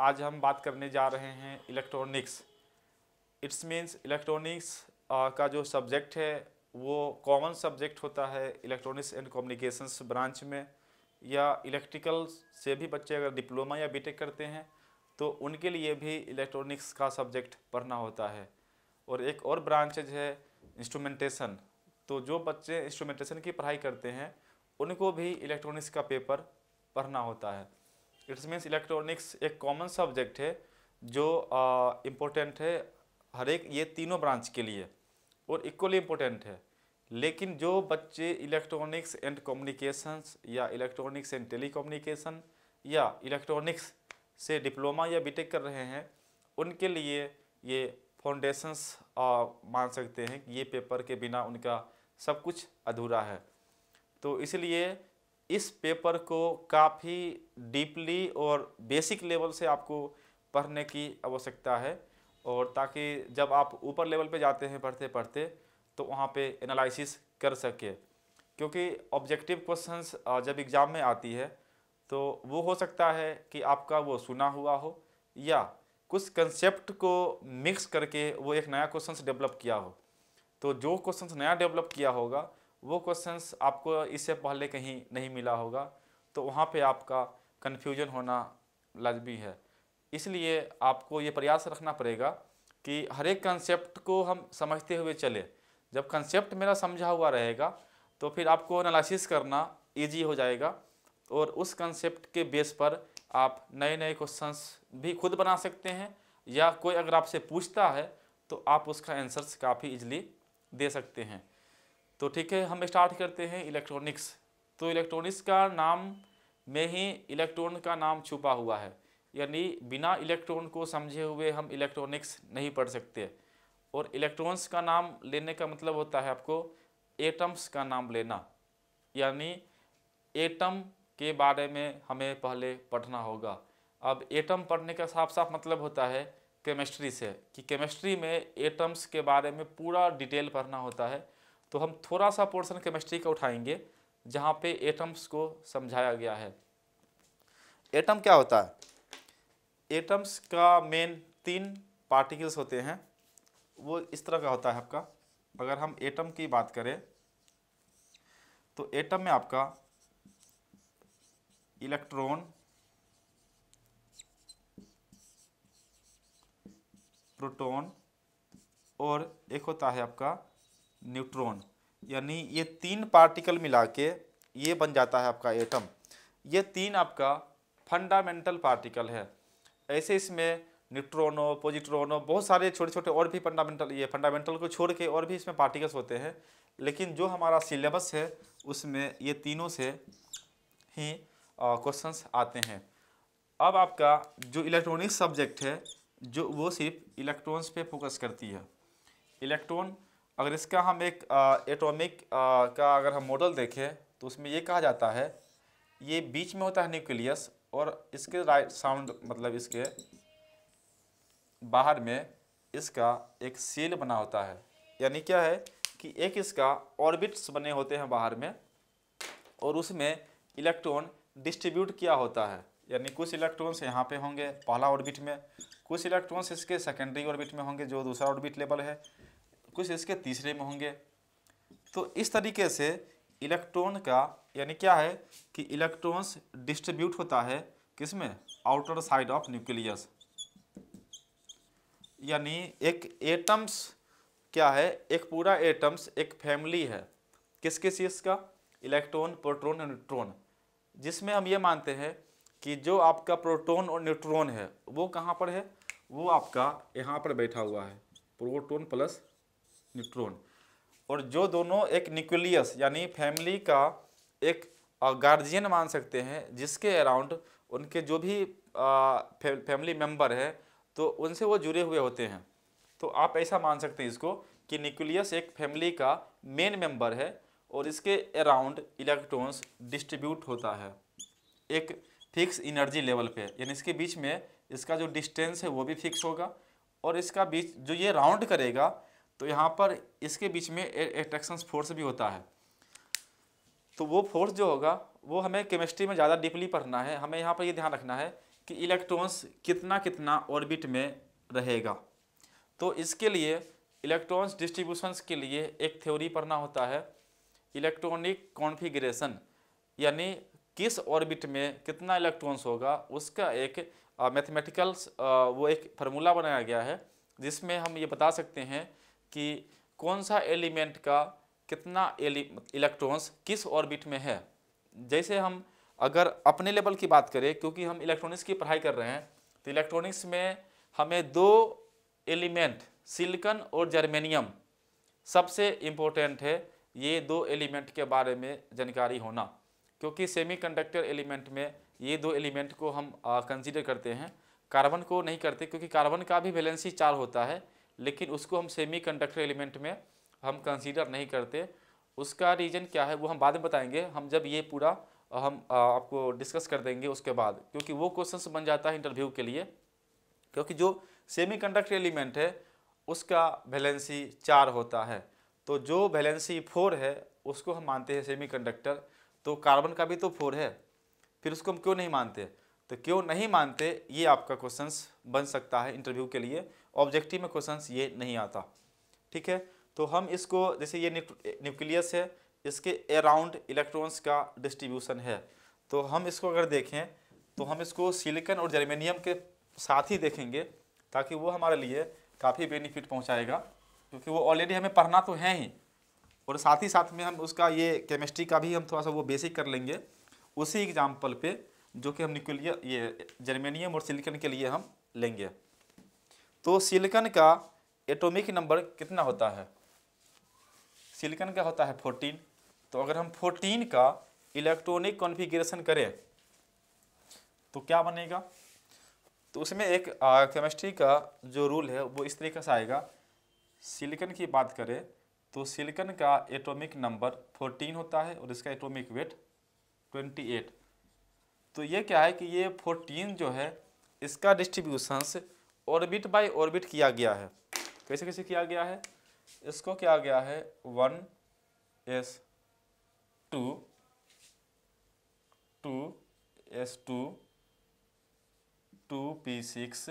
आज हम बात करने जा रहे हैं इलेक्ट्रॉनिक्स इट्स मीन्स इलेक्ट्रॉनिक्स का जो सब्जेक्ट है, वो कॉमन सब्जेक्ट होता है इलेक्ट्रॉनिक्स एंड कम्युनिकेशंस ब्रांच में. या इलेक्ट्रिकल से भी बच्चे अगर डिप्लोमा या बीटेक करते हैं तो उनके लिए भी इलेक्ट्रॉनिक्स का सब्जेक्ट पढ़ना होता है. और एक और ब्रांचेज है इंस्ट्रूमेंटेशन तो जो बच्चे इंस्ट्रूमेंटेशन की पढ़ाई करते हैं, उनको भी इलेक्ट्रॉनिक्स का पेपर पढ़ना होता है. इट्स मीन्स इलेक्ट्रॉनिक्स एक कॉमन सब्जेक्ट है जो इम्पोर्टेंट uh, है हर एक ये तीनों ब्रांच के लिए और इक्वली इम्पोर्टेंट है। लेकिन जो बच्चे इलेक्ट्रॉनिक्स एंड कम्युनिकेशंस या इलेक्ट्रॉनिक्स एंड टेलीकम्युनिकेशन या इलेक्ट्रॉनिक्स से डिप्लोमा या बीटेक कर रहे हैं उनके लिए ये फाउंडेशंस मान सकते हैं कि ये पेपर के बिना उनका सब कुछ अधूरा है। तो इसलिए इस पेपर को काफ़ी डीपली और बेसिक लेवल से आपको पढ़ने की आवश्यकता है और ताकि जब आप ऊपर लेवल पे जाते हैं पढ़ते पढ़ते तो वहाँ पे एनालिसिस कर सके। क्योंकि ऑब्जेक्टिव क्वेश्चंस जब एग्ज़ाम में आती है तो वो हो सकता है कि आपका वो सुना हुआ हो या कुछ कंसेप्ट को मिक्स करके वो एक नया क्वेश्चन डेवलप किया हो। तो जो क्वेश्चन नया डेवलप किया होगा वो क्वेश्चंस आपको इससे पहले कहीं नहीं मिला होगा तो वहाँ पे आपका कन्फ्यूज़न होना लाजमी है। इसलिए आपको ये प्रयास रखना पड़ेगा कि हर एक कंसेप्ट को हम समझते हुए चले। जब कंसेप्ट मेरा समझा हुआ रहेगा तो फिर आपको एनालिसिस करना इजी हो जाएगा और उस कंसेप्ट के बेस पर आप नए नए क्वेश्चंस भी खुद बना सकते हैं या कोई अगर आपसे पूछता है तो आप उसका आंसर्स काफ़ी इजली दे सकते हैं। तो ठीक है, हम स्टार्ट करते हैं इलेक्ट्रॉनिक्स तो इलेक्ट्रॉनिक्स का नाम में ही इलेक्ट्रॉन का नाम छुपा हुआ है। यानी बिना इलेक्ट्रॉन को समझे हुए हम इलेक्ट्रॉनिक्स नहीं पढ़ सकते। और इलेक्ट्रॉन्स का नाम लेने का मतलब होता है आपको एटम्स का नाम लेना। यानी एटम के बारे में हमें पहले पढ़ना होगा। अब एटम पढ़ने का साफ़ साफ़ मतलब होता है केमिस्ट्री से, कि केमिस्ट्री में एटम्स के बारे में पूरा डिटेल पढ़ना होता है। तो हम थोड़ा सा पोर्शन केमिस्ट्री का उठाएँगे, जहाँ पे एटम्स को समझाया गया है। एटम क्या होता है? एटम्स का मेन तीन पार्टिकल्स होते हैं। वो इस तरह का होता है आपका। अगर हम एटम की बात करें तो एटम में आपका इलेक्ट्रॉन प्रोटॉन और एक होता है आपका न्यूट्रॉन, यानी ये तीन पार्टिकल मिला के ये बन जाता है आपका एटम। ये तीन आपका फंडामेंटल पार्टिकल है। ऐसे इसमें न्यूट्रोनो, पोजिट्रोनो, बहुत सारे छोटे छोटे और भी फंडामेंटल, ये फंडामेंटल को छोड़ के और भी इसमें पार्टिकल्स होते हैं। लेकिन जो हमारा सिलेबस है, उसमें ये तीनों से ही क्वेश्चंस आते हैं। अब आपका जो इलेक्ट्रॉनिक सब्जेक्ट है, जो वो सिर्फ़ इलेक्ट्रॉन्स पे फोकस करती है। इलेक्ट्रॉन अगर इसका हम एक एटॉमिक का अगर हम मॉडल देखें तो उसमें ये कहा जाता है, ये बीच में होता है न्यूक्लियस और इसके राइट साउंड मतलब इसके बाहर में इसका एक सील बना होता है। यानी क्या है कि एक इसका ऑर्बिट्स बने होते हैं बाहर में और उसमें इलेक्ट्रॉन डिस्ट्रीब्यूट किया होता है। यानी कुछ इलेक्ट्रॉन्स यहाँ पे होंगे पहला ऑर्बिट में, कुछ इलेक्ट्रॉन्स इसके सेकेंडरी ऑर्बिट में होंगे, जो दूसरा ऑर्बिट लेवल है। कुछ इसके तीसरे में होंगे। तो इस तरीके से इलेक्ट्रॉन का, यानी क्या है कि इलेक्ट्रॉन्स डिस्ट्रीब्यूट होता है किसमें? Outer side of nucleus. यानी एक एटम्स, क्या है? एक पूरा एटम्स, एक फैमिली है। किस किस चीज़ का? इलेक्ट्रॉन, प्रोटॉन और न्यूट्रॉन। जिसमें हम ये मानते हैं कि जो आपका प्रोटॉन और न्यूट्रॉन है, वो कहाँ पर है? वो आपका यहाँ पर बैठा हुआ है। Proton plus neutron. और जो दोनों एक न्यूक्लियस यानी फैमिली का एक गार्जियन मान सकते हैं, जिसके अराउंड उनके जो भी फैमिली मेंबर है तो उनसे वो जुड़े हुए होते हैं। तो आप ऐसा मान सकते हैं इसको कि न्यूक्लियस एक फैमिली का मेन मेंबर है और इसके अराउंड इलेक्ट्रॉन्स डिस्ट्रीब्यूट होता है, एक फिक्स इनर्जी लेवल पे। यानी इसके बीच में इसका जो डिस्टेंस है वो भी फिक्स होगा और इसका बीच जो ये राउंड करेगा तो यहाँ पर इसके बीच में एट्रैक्शन फोर्स भी होता है। तो वो फोर्स जो होगा, वो हमें केमिस्ट्री में ज़्यादा डीपली पढ़ना है। हमें यहाँ पर ये ध्यान रखना है कि इलेक्ट्रॉन्स कितना कितना ऑर्बिट में रहेगा। तो इसके लिए इलेक्ट्रॉन्स डिस्ट्रीब्यूशंस के लिए एक थ्योरी पढ़ना होता है। इलेक्ट्रॉनिक कॉन्फिग्रेशन यानी किस ऑर्बिट में कितना इलेक्ट्रॉन्स होगा, उसका एक मैथमेटिकल वो एक फार्मूला बनाया गया है, जिसमें हम ये बता सकते हैं कि कौन सा एलिमेंट का कितना इलेक्ट्रॉन्स किस ऑर्बिट में है? जैसे हम अगर अपने लेवल की बात करें, क्योंकि हम इलेक्ट्रॉनिक्स की पढ़ाई कर रहे हैं तो इलेक्ट्रॉनिक्स में हमें दो एलिमेंट, सिलिकन और जर्मेनियम, सबसे इम्पोर्टेंट है ये दो एलिमेंट के बारे में जानकारी होना। क्योंकि सेमीकंडक्टर एलिमेंट में ये दो एलिमेंट को हम कंसीडर करते हैं। कार्बन को नहीं करते, क्योंकि कार्बन का भी वैलेंसी चार होता है। लेकिन उसको हम सेमीकंडक्टर एलिमेंट में हम कंसीडर नहीं करते। उसका रीज़न क्या है, वो हम बाद में बताएँगे। हम जब ये पूरा हम आपको डिस्कस कर देंगे उसके बाद, क्योंकि वो क्वेश्चंस बन जाता है इंटरव्यू के लिए। क्योंकि जो सेमीकंडक्टर एलिमेंट है, उसका वैलेंसी चार होता है। तो जो वैलेंसी फोर है, उसको हम मानते हैं सेमीकंडक्टर तो कार्बन का भी तो फोर है। फिर उसको हम क्यों नहीं मानते? तो क्यों नहीं मानते, ये आपका क्वेश्चंस बन सकता है इंटरव्यू के लिए। ऑब्जेक्टिव में क्वेश्चंस ये नहीं आता। ठीक है? तो हम इसको, जैसे ये न्यूक्लियस है, इसके अराउंड इलेक्ट्रॉन्स का डिस्ट्रीब्यूशन है। तो हम इसको अगर देखें तो हम इसको सिलिकन और जर्मेनियम के साथ ही देखेंगे, ताकि वो हमारे लिए काफ़ी बेनिफिट पहुंचाएगा, क्योंकि वो ऑलरेडी हमें पढ़ना तो है ही। और साथ ही साथ में हम उसका ये केमिस्ट्री का भी हम थोड़ा सा वो बेसिक कर लेंगे। उसी एग्ज़ाम्पल पे जो कि हम न्यूक्लियर ये जर्मेनियम और सिलिकन के लिए हम लेंगे। तो सिलिकन का एटॉमिक नंबर कितना होता है? सिलिकन का होता है फोर्टीन तो अगर हम फोर्टीन का इलेक्ट्रॉनिक कॉन्फ़िगरेशन करें तो क्या बनेगा? तो उसमें एक केमिस्ट्री का जो रूल है, वो इस तरीके से आएगा। सिलिकन की बात करें तो सिलिकन का एटॉमिक नंबर 14 होता है और इसका एटॉमिक वेट 28 तो ये क्या है कि ये 14 जो है, इसका डिस्ट्रीब्यूशंस ऑर्बिट बाय ऑर्बिट किया गया है। कैसे कैसे किया गया है? इसको किया गया है? One S two two S two two P six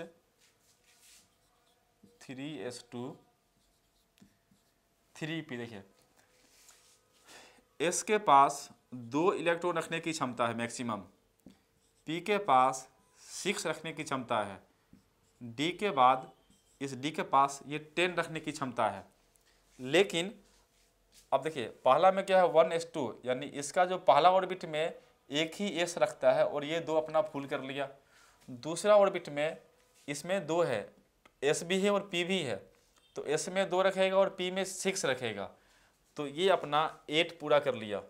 three S two three P देखिए एस के पास दो इलेक्ट्रॉन रखने की क्षमता है मैक्सिमम पी के पास सिक्स रखने की क्षमता है। डी के बाद इस डी के पास ये टेन रखने की क्षमता है। लेकिन, अब देखिए, पहला में क्या है, वन एस टू, यानी इसका जो पहला ऑर्बिट में एक ही एस रखता है और ये दो अपना फूल कर लिया। दूसरा ऑर्बिट में इसमें दो है, एस भी है और पी भी है। तो एस में दो रखेगा और पी में सिक्स रखेगा। तो ये अपना एट पूरा कर लिया।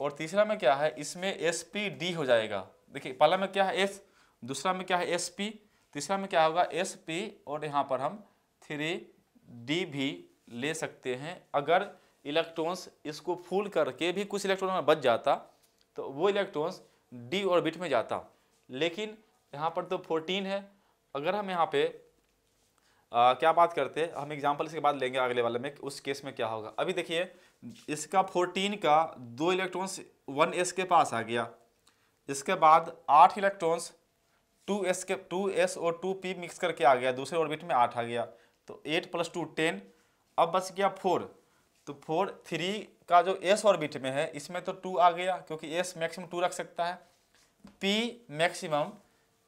और तीसरा में क्या है? इसमें एस पी डी हो जाएगा। देखिए पहला में क्या है? एस दूसरा में क्या है? एस पी तीसरा में क्या होगा? एस पी और यहाँ पर हम थ्री डी भी ले सकते हैं। अगर इलेक्ट्रॉन्स इसको फूल करके भी कुछ इलेक्ट्रॉन में बच जाता तो वो इलेक्ट्रॉन्स डी ऑर्बिट में जाता। लेकिन यहाँ पर तो फोर्टीन है। अगर हम यहाँ पे आ, क्या बात करते हम एग्ज़ाम्पल इसके बाद लेंगे अगले वाले में उस केस में क्या होगा? अभी देखिए इसका फोर्टीन का दो इलेक्ट्रॉन्स वन एस के पास आ गया। इसके बाद आठ इलेक्ट्रॉन्स टू एस के टू एस और टू पी मिक्स करके आ गया। दूसरे ऑर्बिट में आठ आ गया। तो एट प्लस टू टेन अब बच गया फोर तो फोर थ्री का जो एस ऑर्बिट में है, इसमें तो टू आ गया, क्योंकि एस मैक्सिमम टू रख सकता है। पी मैक्सिमम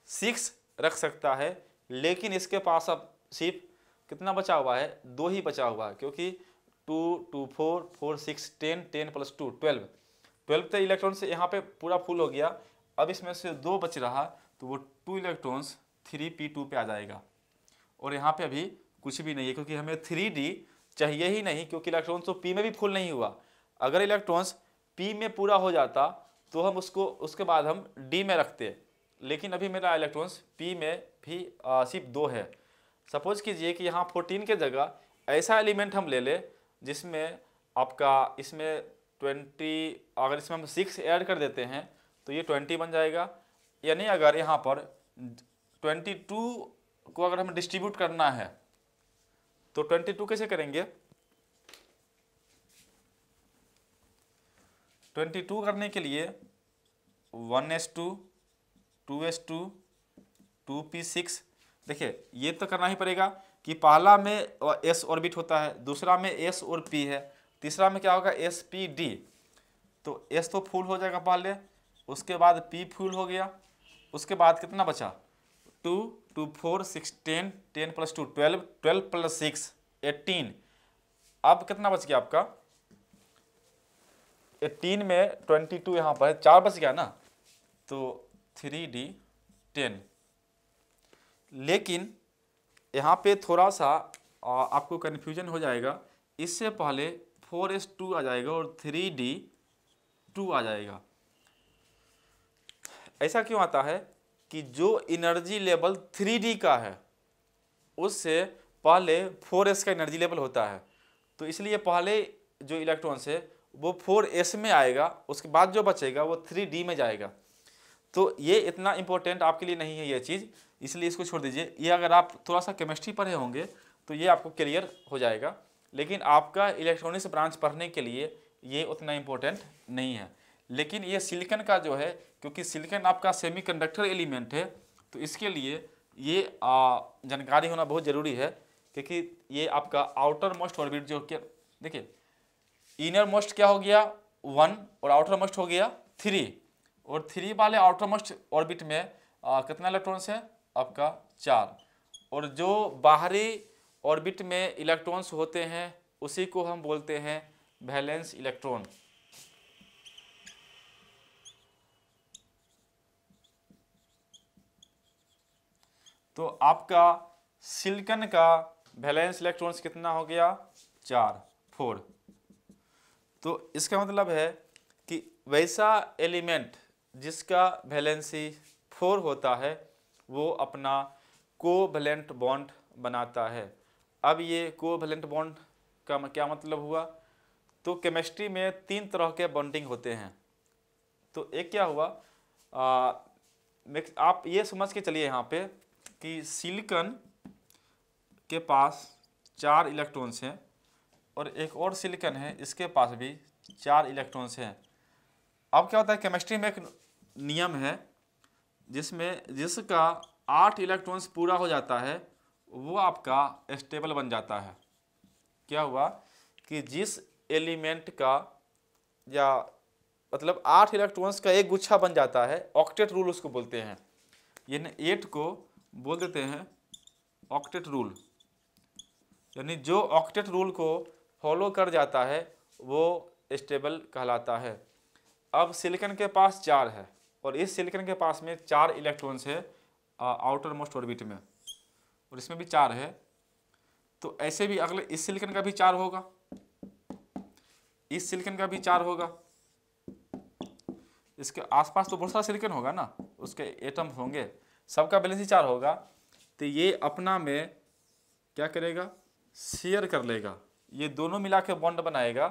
सिक्स रख सकता है। लेकिन इसके पास अब, सिर्फ़ कितना बचा हुआ है? दो ही बचा हुआ है, क्योंकि two two, four four, six, ten ten plus two, twelve. Twelve तो इलेक्ट्रॉन से यहाँ पे पूरा फुल हो गया। अब इसमें से दो बच रहा तो वो two electrons three P two पे आ जाएगा। और यहाँ पे अभी कुछ भी नहीं है, क्योंकि हमें थ्री डी चाहिए ही नहीं, क्योंकि इलेक्ट्रॉन्स तो पी में भी फुल नहीं हुआ। अगर इलेक्ट्रॉन्स पी में पूरा हो जाता तो हम उसको, उसके बाद हम डी में रखते। लेकिन अभी मेरा इलेक्ट्रॉन्स पी में भी सिर्फ़ दो है। सपोज़ कीजिए कि यहाँ फोर्टीन के जगह ऐसा एलिमेंट हम ले लें जिसमें आपका इसमें ट्वेंटी, अगर इसमें हम सिक्स ऐड कर देते हैं तो ये ट्वेंटी बन जाएगा। यानी अगर यहाँ पर ट्वेंटी टू को अगर हमें डिस्ट्रीब्यूट करना है तो 22 कैसे करेंगे? 22 करने के लिए one S two two S two two P six. देखिए, ये तो करना ही पड़ेगा। कि पहला में एस ऑर्बिट होता है, दूसरा में एस और पी है, तीसरा में क्या होगा, एस पी डी। तो एस तो फुल हो जाएगा पहले, उसके बाद पी फुल हो गया, उसके बाद कितना बचा? Two two, four, six, ten ten plus two, twelve twelve plus six, eighteen. अब कितना बच गया आपका? एटीन में ट्वेंटी टू यहाँ पर है, चार बच गया ना? तो थ्री डी टेन। लेकिन यहाँ पे थोड़ा सा आपको कन्फ्यूज़न हो जाएगा। इससे पहले फोर एस टू आ जाएगा और थ्री डी टू आ जाएगा। ऐसा क्यों आता है कि जो एनर्जी लेवल थ्री डी का है, उससे पहले फोर एस का एनर्जी लेवल होता है। तो इसलिए पहले जो इलेक्ट्रॉन्स है, वो फोर एस में आएगा, उसके बाद जो बचेगा, वो थ्री डी में जाएगा। तो ये इतना इम्पोर्टेंट आपके लिए नहीं है ये चीज़। इसलिए इसको छोड़ दीजिए। ये अगर आप थोड़ा सा केमिस्ट्री पढ़े होंगे तो ये आपको क्लियर हो जाएगा। लेकिन आपका इलेक्ट्रॉनिक्स ब्रांच पढ़ने के लिए ये उतना इम्पोर्टेंट नहीं है। लेकिन ये सिलिकन का जो है क्योंकि सिलिकन आपका सेमीकंडक्टर एलिमेंट है तो इसके लिए ये जानकारी होना बहुत ज़रूरी है क्योंकि ये आपका आउटर मोस्ट ऑर्बिट जो क्या देखिए इनर मोस्ट क्या हो गया? वन और आउटर मोस्ट हो गया थ्री और थ्री वाले आउटर मोस्ट ऑर्बिट में आ, कितना इलेक्ट्रॉन्स है? आपका चार। और जो बाहरी ऑर्बिट में इलेक्ट्रॉन्स होते हैं, उसी को हम बोलते हैं वैलेंस इलेक्ट्रॉन। तो आपका सिलिकन का वैलेंस इलेक्ट्रॉन्स कितना हो गया? चार, फोर। तो इसका मतलब है कि वैसा एलिमेंट जिसका वैलेंसी फोर होता है वो अपना कोवलेंट बॉन्ड बनाता है। अब ये कोवलेंट बॉन्ड का क्या मतलब हुआ? तो केमिस्ट्री में तीन तरह के बॉन्डिंग होते हैं। तो एक क्या हुआ? आ, आप ये समझ के चलिए यहाँ पे कि सिलिकन के पास चार इलेक्ट्रॉन्स हैं और एक और सिलिकन है इसके पास भी चार इलेक्ट्रॉन्स हैं। अब क्या होता है? केमिस्ट्री में एक नियम है जिसमें, जिसका आठ इलेक्ट्रॉन्स पूरा हो जाता है, वो आपका स्टेबल बन जाता है। क्या हुआ? कि जिस एलिमेंट का, या मतलब आठ इलेक्ट्रॉन्स का एक गुच्छा बन जाता है ऑक्टेट रूल उसको बोलते हैं। यानी एट को बोल देते हैं ऑक्टेट रूल यानी जो ऑक्टेट रूल को फॉलो कर जाता है, वो स्टेबल कहलाता है। अब सिलिकन के पास चार है। और इस सिलिकन के पास में चार इलेक्ट्रॉन्स है आउटर मोस्ट ऑर्बिट में। और इसमें भी चार है। तो ऐसे भी अगले, इस सिलिकन का भी चार होगा। इस सिलिकन का भी चार होगा। इसके आसपास तो बहुत सारा सिलिकन होगा ना, उसके एटम होंगे। सबका बैलेंस ही चार होगा। तो ये अपना में क्या करेगा? शेयर कर लेगा। ये दोनों मिला के बॉन्ड बनाएगा।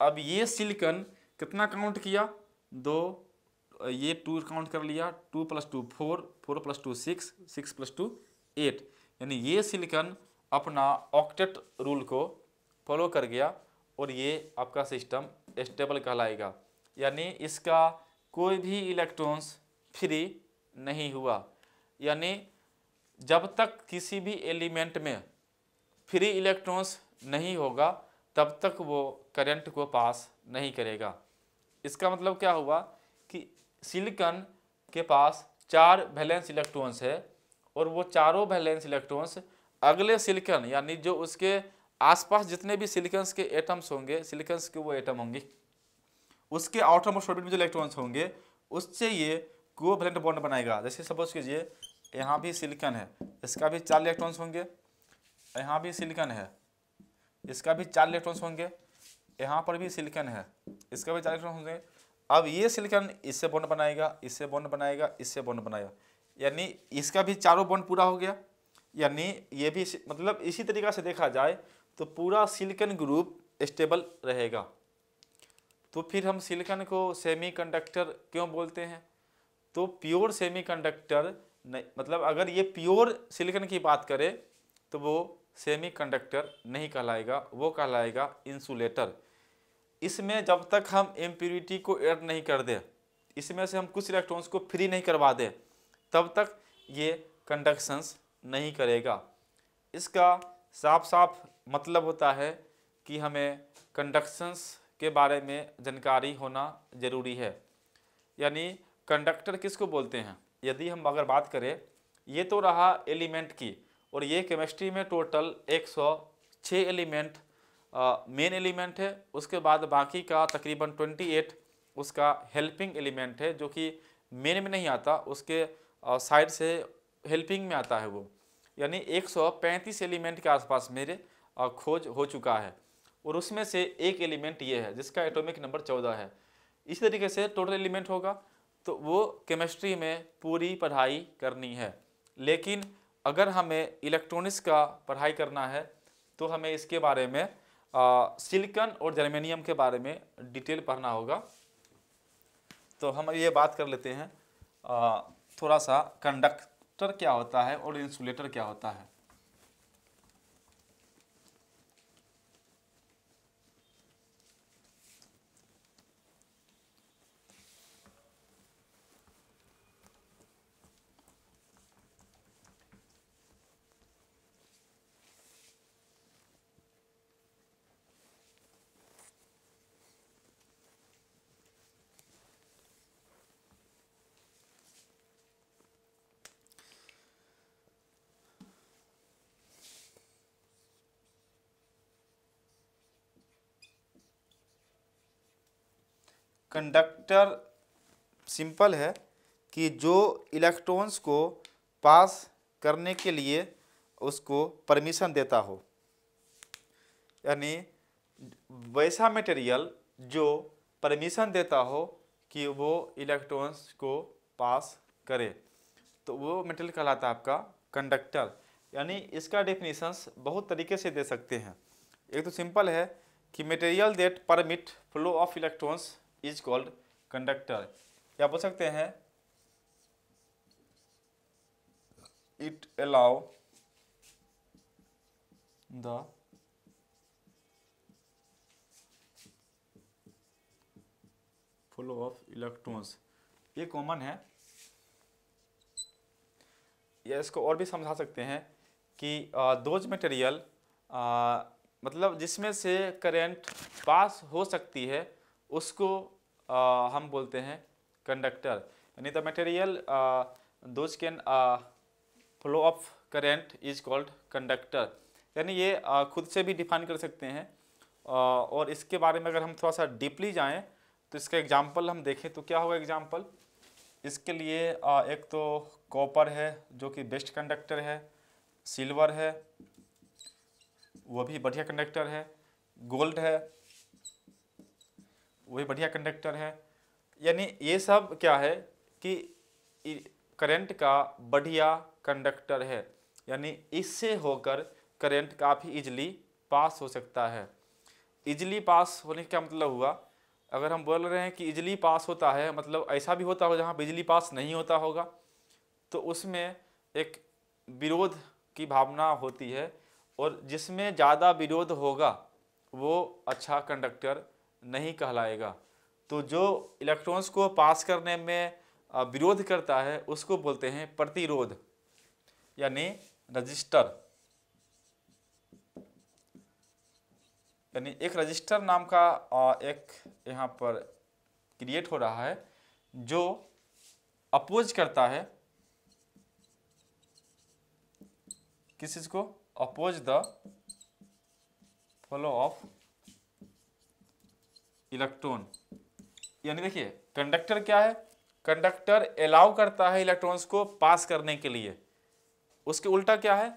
अब ये सिलिकन कितना काउंट किया? दो ये टू काउंट कर लिया, two plus two four four plus two six six plus two eight यानी ये सिलिकन अपना ऑक्टेट रूल को फॉलो कर गया और ये आपका सिस्टम स्टेबल कहलाएगा। यानी इसका कोई भी इलेक्ट्रॉन्स फ्री नहीं हुआ। यानी जब तक किसी भी एलिमेंट में फ्री इलेक्ट्रॉन्स नहीं होगा, तब तक वो करंट को पास नहीं करेगा। इसका मतलब क्या हुआ? सिलिकन के पास चार वैलेंस इलेक्ट्रॉन्स है और वो चारों वैलेंस इलेक्ट्रॉन्स अगले सिलिकन यानी जो उसके आसपास जितने भी सिलिकन्स के एटम्स होंगे सिलिकन्स के वो एटम होंगे। उसके आउटर मोस्ट ऑर्बिट में जो इलेक्ट्रॉन्स होंगे, उससे ये कोवैलेंट बॉन्ड बनाएगा। जैसे सपोज़ कीजिए, यहाँ भी सिलिकन है, इसका भी चार इलेक्ट्रॉन्स होंगे, यहाँ भी सिलिकन है, इसका भी चार इलेक्ट्रॉन्स होंगे, यहाँ पर भी सिलिकन है, इसका भी चार इलेक्ट्रॉन होंगे अब ये सिलिकन इससे बॉन्ड बनाएगा, इससे बॉन्ड बनाएगा, इससे बॉन्ड बनाएगा। यानी इसका भी चारों बॉन्ड पूरा हो गया। यानी ये भी मतलब इसी तरीका से देखा जाए तो पूरा सिलिकन ग्रुप स्टेबल रहेगा। तो फिर हम सिलिकन को सेमीकंडक्टर क्यों बोलते हैं? तो प्योर सेमीकंडक्टर नहीं मतलब अगर ये प्योर सिलिकन की बात करें तो वो सेमीकंडक्टर नहीं कहलाएगा, वो कहलाएगा इंसुलेटर इसमें जब तक हम इम्प्योरिटी को ऐड नहीं कर दें, इसमें से हम कुछ इलेक्ट्रॉन्स को फ्री नहीं करवा दें, तब तक ये कंडक्शंस नहीं करेगा। इसका साफ़ साफ़ मतलब होता है कि हमें कंडक्शंस के बारे में जानकारी होना ज़रूरी है। यानी कंडक्टर किसको बोलते हैं? यदि हम अगर बात करें, ये तो रहा एलिमेंट की, और ये केमिस्ट्री में टोटल 106 एलिमेंट मेन एलिमेंट है, उसके बाद बाकी का तकरीबन 28 उसका हेल्पिंग एलिमेंट है, जो कि मेन में नहीं आता, उसके साइड से हेल्पिंग में आता है वो। यानी 135 एलिमेंट के आसपास मेरे खोज हो चुका है। और उसमें से एक एलिमेंट ये है, जिसका एटॉमिक नंबर चौदह है। इस तरीके से टोटल एलिमेंट होगा तो वो केमिस्ट्री में पूरी पढ़ाई करनी है। लेकिन अगर हमें इलेक्ट्रॉनिक्स का पढ़ाई करना है तो हमें इसके बारे में सिलिकन और जर्मेनियम के बारे में डिटेल पढ़ना होगा। तो हम ये बात कर लेते हैं आ, थोड़ा सा कंडक्टर क्या होता है और इंसुलेटर क्या होता है। कंडक्टर सिंपल है कि जो इलेक्ट्रॉन्स को पास करने के लिए उसको परमिशन देता हो। यानी वैसा मटेरियल जो परमिशन देता हो कि वो इलेक्ट्रॉन्स को पास करे। तो वो मटेरियल कहलाता है आपका कंडक्टर यानी इसका डेफिनेशंस बहुत तरीके से दे सकते हैं। एक तो सिंपल है कि material that permit flow of electrons is called conductor या बोल सकते हैं? It allow the flow of electrons ये कॉमन है। या इसको और भी समझा सकते हैं कि दोज मटेरियल मतलब जिसमें से करंट पास हो सकती है, उसको हम बोलते हैं कंडक्टर यानी the material those can flow of current is called conductor यानी ये आ, खुद से भी डिफाइन कर सकते हैं। आ, और इसके बारे में अगर हम थोड़ा सा डीपली जाएँ तो इसका एग्जांपल हम देखें तो क्या होगा एग्जांपल इसके लिए आ, एक तो कॉपर है जो कि बेस्ट कंडक्टर है। सिल्वर है वो भी बढ़िया कंडक्टर है। गोल्ड है वही बढ़िया कंडक्टर है। यानी ये सब क्या है कि करंट का बढ़िया कंडक्टर है। यानी इससे होकर करंट काफ़ी इजली पास हो सकता है। इजली पास होने का मतलब हुआ? अगर हम बोल रहे हैं कि इजली पास होता है मतलब ऐसा भी होता हो जहाँ बिजली पास नहीं होता होगा तो उसमें एक विरोध की भावना होती है और जिसमें ज़्यादा विरोध होगा, वो अच्छा कंडक्टर नहीं कहलाएगा। तो जो इलेक्ट्रॉन्स को पास करने में विरोध करता है, उसको बोलते हैं प्रतिरोध, यानी रजिस्टर। यानी एक रजिस्टर नाम का एक यहाँ पर क्रिएट हो रहा है, जो अपोज करता है। किस चीज़ को? Oppose the flow of electron यानी देखिए कंडक्टर क्या है? कंडक्टर अलाउ करता है इलेक्ट्रॉन्स को पास करने के लिए। उसके उल्टा क्या है?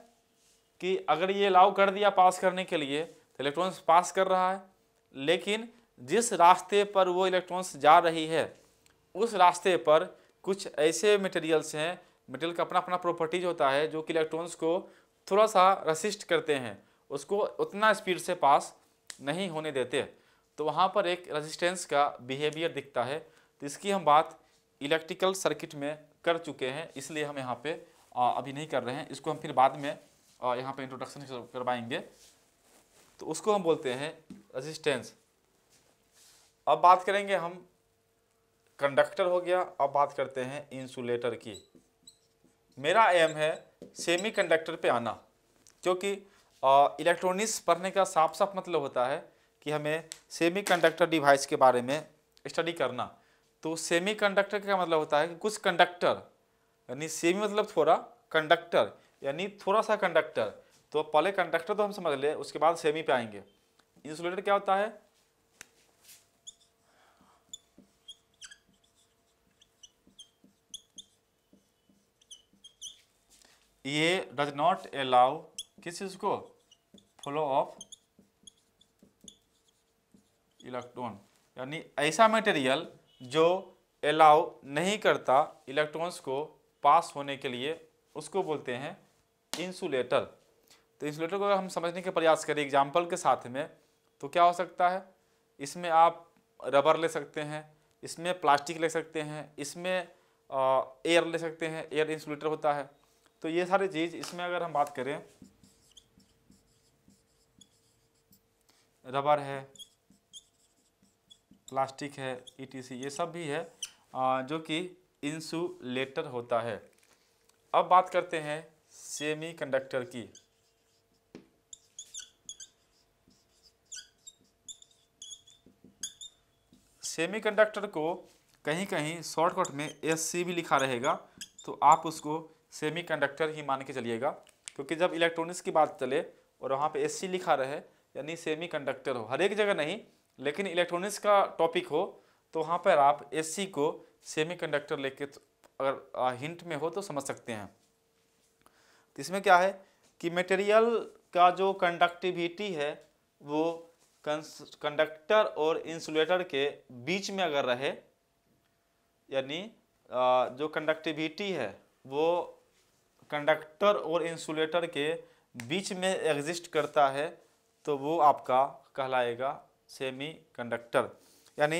कि अगर ये अलाउ कर दिया पास करने के लिए तो इलेक्ट्रॉन्स पास कर रहा है। लेकिन जिस रास्ते पर वो इलेक्ट्रॉन्स जा रही है, उस रास्ते पर कुछ ऐसे मटेरियल्स हैं मटेरियल का अपना अपना प्रॉपर्टीज़ होता है, जो कि इलेक्ट्रॉन्स को थोड़ा सा रसिस्ट करते हैं। उसको उतना स्पीड से पास नहीं होने देते। तो वहाँ पर एक रेजिस्टेंस का बिहेवियर दिखता है। तो इसकी हम बात इलेक्ट्रिकल सर्किट में कर चुके हैं, इसलिए हम यहाँ पे अभी नहीं कर रहे हैं। इसको हम फिर बाद में यहाँ पे इंट्रोडक्शन करवाएँगे। तो उसको हम बोलते हैं रेजिस्टेंस अब बात करेंगे हम कंडक्टर हो गया। अब बात करते हैं इंसुलेटर की। मेरा एम है सेमी कंडक्टर पे आना, क्योंकि इलेक्ट्रॉनिक्स पढ़ने का साफ़ साफ़ मतलब होता है कि हमें सेमी कंडक्टर डिवाइस के बारे में स्टडी करना। तो सेमी कंडक्टर का मतलब होता है कि कुछ कंडक्टर यानी सेमी मतलब थोड़ा कंडक्टर यानी थोड़ा सा कंडक्टर तो पहले कंडक्टर तो हम समझ ले, उसके बाद सेमी पे आएँगे। इंसुलेटर क्या होता है? ये डज नॉट अलाउ किस चीज़ को? फ्लो ऑफ़ इलेक्ट्रॉन यानी ऐसा मटेरियल जो अलाउ नहीं करता इलेक्ट्रॉन्स को पास होने के लिए, उसको बोलते हैं इंसुलेटर तो इंसुलेटर को अगर हम समझने के प्रयास करें एग्ज़ाम्पल के साथ में तो क्या हो सकता है? इसमें आप रबर ले सकते हैं, इसमें प्लास्टिक ले सकते हैं, इसमें एयर ले सकते हैं एयर इंसुलेटर होता है। तो ये सारी चीज़ इसमें अगर हम बात करें रबर है प्लास्टिक है ईटीसी ये सब भी है जो कि इंसुलेटर होता है। अब बात करते हैं सेमी कंडक्टर की। सेमी कंडक्टर को कहीं कहीं शॉर्टकट में एस भी लिखा रहेगा तो आप उसको सेमी कंडक्टर ही मान के चलिएगा, क्योंकि जब इलेक्ट्रॉनिक्स की बात चले और वहाँ पे एस लिखा रहे, यानी सेमी कंडक्टर हो। हर एक जगह नहीं लेकिन इलेक्ट्रॉनिक्स का टॉपिक हो तो वहाँ पर आप एस को सेमी कंडक्टर लेके अगर हिंट में हो तो समझ सकते हैं। तो इसमें क्या है कि मटेरियल का जो कंडक्टिविटी है, वो कंडक्टर और इंसुलेटर के बीच में अगर रहे, यानी जो कंडक्टिविटी है, वो कंडक्टर और इंसुलेटर के बीच में एग्जिस्ट करता है तो वो आपका कहलाएगा सेमी कंडक्टर यानी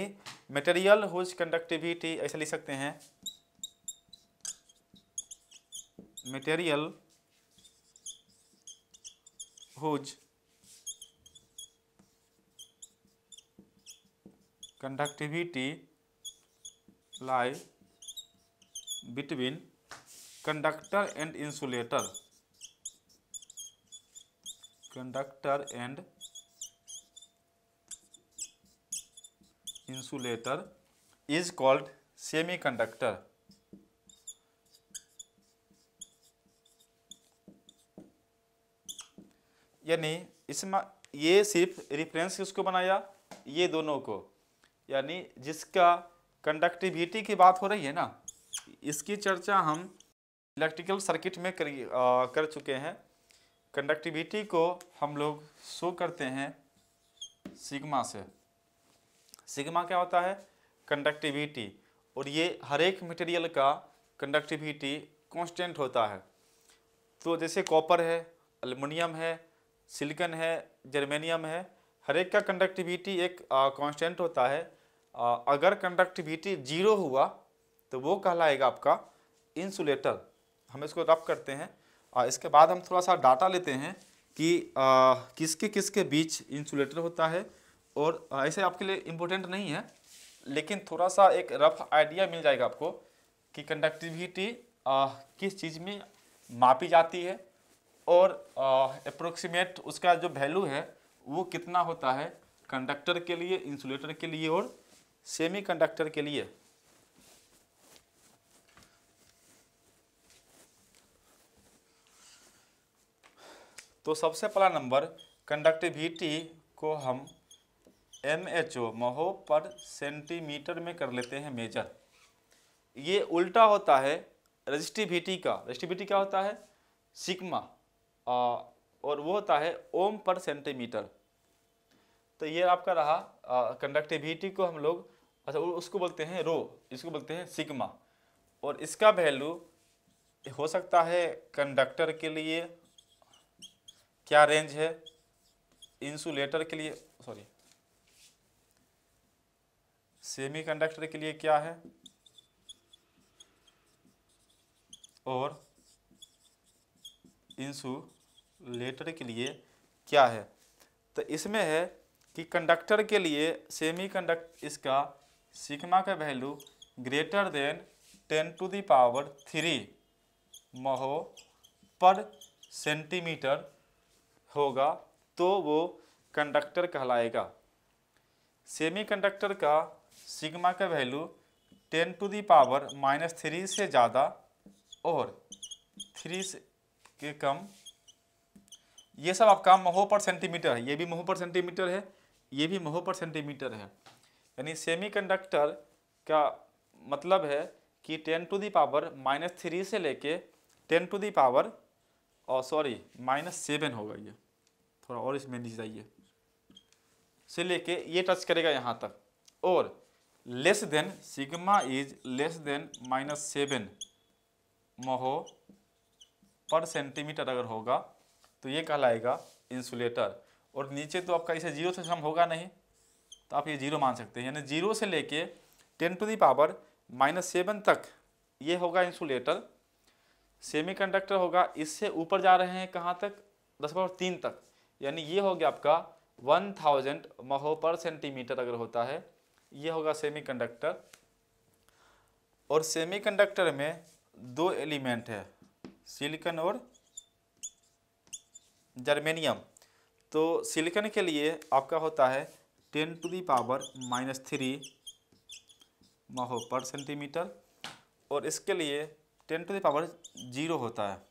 मटेरियल हुज कंडक्टिविटी ऐसा लिख सकते हैं material whose conductivity lie between conductor and insulator conductor and is called semi conductor यानी इसमें ये सिर्फ़ रिफरेंस किसको बनाया? ये दोनों को। यानी जिसका कंडक्टिविटी की बात हो रही है ना इसकी चर्चा हम इलेक्ट्रिकल सर्किट में कर, आ, कर चुके हैं। कंडक्टिविटी को हम लोग शो करते हैं सिग्मा से। सिग्मा क्या होता है? कंडक्टिविटी और ये हर एक मटेरियल का कंडक्टिविटी कांस्टेंट होता है। तो जैसे कॉपर है एलुमिनियम है सिलिकन है जर्मेनियम है हर एक का कंडक्टिविटी एक कांस्टेंट होता है। आ, अगर कंडक्टिविटी ज़ीरो हुआ तो वो कहलाएगा आपका इंसुलेटर हम इसको रब करते हैं। और इसके बाद हम थोड़ा सा डाटा लेते हैं कि आ, किसके किसके बीच इंसुलेटर होता है। और ऐसे आपके लिए इम्पोर्टेंट नहीं है, लेकिन थोड़ा सा एक रफ आइडिया मिल जाएगा आपको कि कंडक्टिविटी किस चीज़ में मापी जाती है और अप्रोक्सीमेट उसका जो वैल्यू है, वो कितना होता है कंडक्टर के लिए इंसुलेटर के लिए और सेमी कंडक्टर के लिए। तो सबसे पहला नंबर कंडक्टिविटी को हम एम एच ओ महो पर सेंटीमीटर में कर लेते हैं मेजर ये उल्टा होता है रजिस्टिविटी का। रजिस्टिविटी क्या होता है? सिग्मा और वो होता है ओम पर सेंटीमीटर। तो ये आपका रहा कंडक्टिविटी को हम लोग अच्छा उसको बोलते हैं रो इसको बोलते हैं सिग्मा। और इसका वैल्यू हो सकता है कंडक्टर के लिए, क्या रेंज है? इंसुलेटर के लिए सॉरी सेमी कंडक्टर के लिए क्या है? और इंसुलेटर के लिए क्या है? तो इसमें है कि कंडक्टर के लिए सेमी कंडक्ट इसका सिग्मा का value greater than ten to the power three mho per centimetre होगा तो वो कंडक्टर कहलाएगा। सेमीकंडक्टर का सिग्मा का value ten to the power minus three से ज़्यादा और थ्री के कम। ये सब आपका महो पर सेंटीमीटर है, ये भी महो पर सेंटीमीटर है, ये भी महो पर सेंटीमीटर है। यानी सेमीकंडक्टर का मतलब है कि ten to the power minus three से लेके टेन टू दी पावर, और सॉरी, माइनस सेवन होगा ये। थोड़ा और इसमें नीचे जाइए। से लेके ये टच करेगा यहाँ तक। और less than sigma is less than minus seven mho per centimetre अगर होगा तो ये कहलाएगा इंसुलेटर और नीचे तो आपका इसे ज़ीरो से कम होगा नहीं तो आप ये ज़ीरो मान सकते हैं। यानी ज़ीरो से लेके ten to the power minus seven तक ये होगा इंसुलेटर सेमीकंडक्टर होगा, इससे ऊपर जा रहे हैं कहाँ तक? दस पावर तीन तक। यानी ये हो गया आपका वन थाउज़ेंड महो पर सेंटीमीटर अगर होता है ये होगा सेमीकंडक्टर और सेमीकंडक्टर में दो एलिमेंट है सिलिकन और जर्मेनियम तो सिलिकन के लिए आपका होता है ten to the power minus three mho per centimetre और इसके लिए ten to the power zero होता है.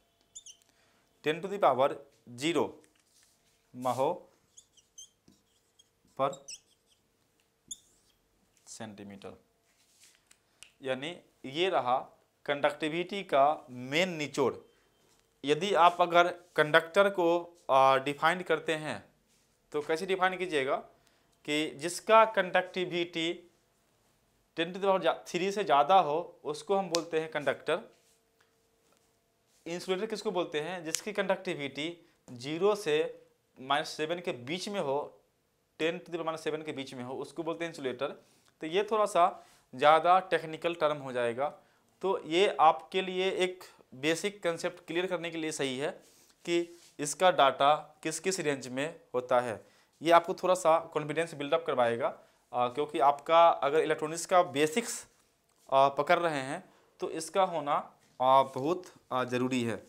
Ten to the power zero mho per centimetre. यानी ये रहा कंडक्टिविटी का मेन निचोड़। यदि आप अगर कंडक्टर को डिफाइन करते हैं तो कैसे डिफाइन कीजिएगा कि जिसका conductivity ten to the power three से ज़्यादा हो, उसको हम बोलते हैं कंडक्टर इंसुलेटर किसको बोलते हैं? जिसकी कंडक्टिविटी ज़ीरो से माइनस सेवन के बीच में हो ten to the power minus seven के बीच में हो, उसको बोलते हैं इंसुलेटर तो ये थोड़ा सा ज़्यादा टेक्निकल टर्म हो जाएगा। तो ये आपके लिए एक बेसिक कंसेप्ट क्लियर करने के लिए सही है कि इसका डाटा किस किस रेंज में होता है। ये आपको थोड़ा सा कॉन्फिडेंस बिल्डअप करवाएगा क्योंकि आपका अगर इलेक्ट्रॉनिक्स का बेसिक्स पकड़ रहे हैं तो इसका होना आ, बहुत ज़रूरी है।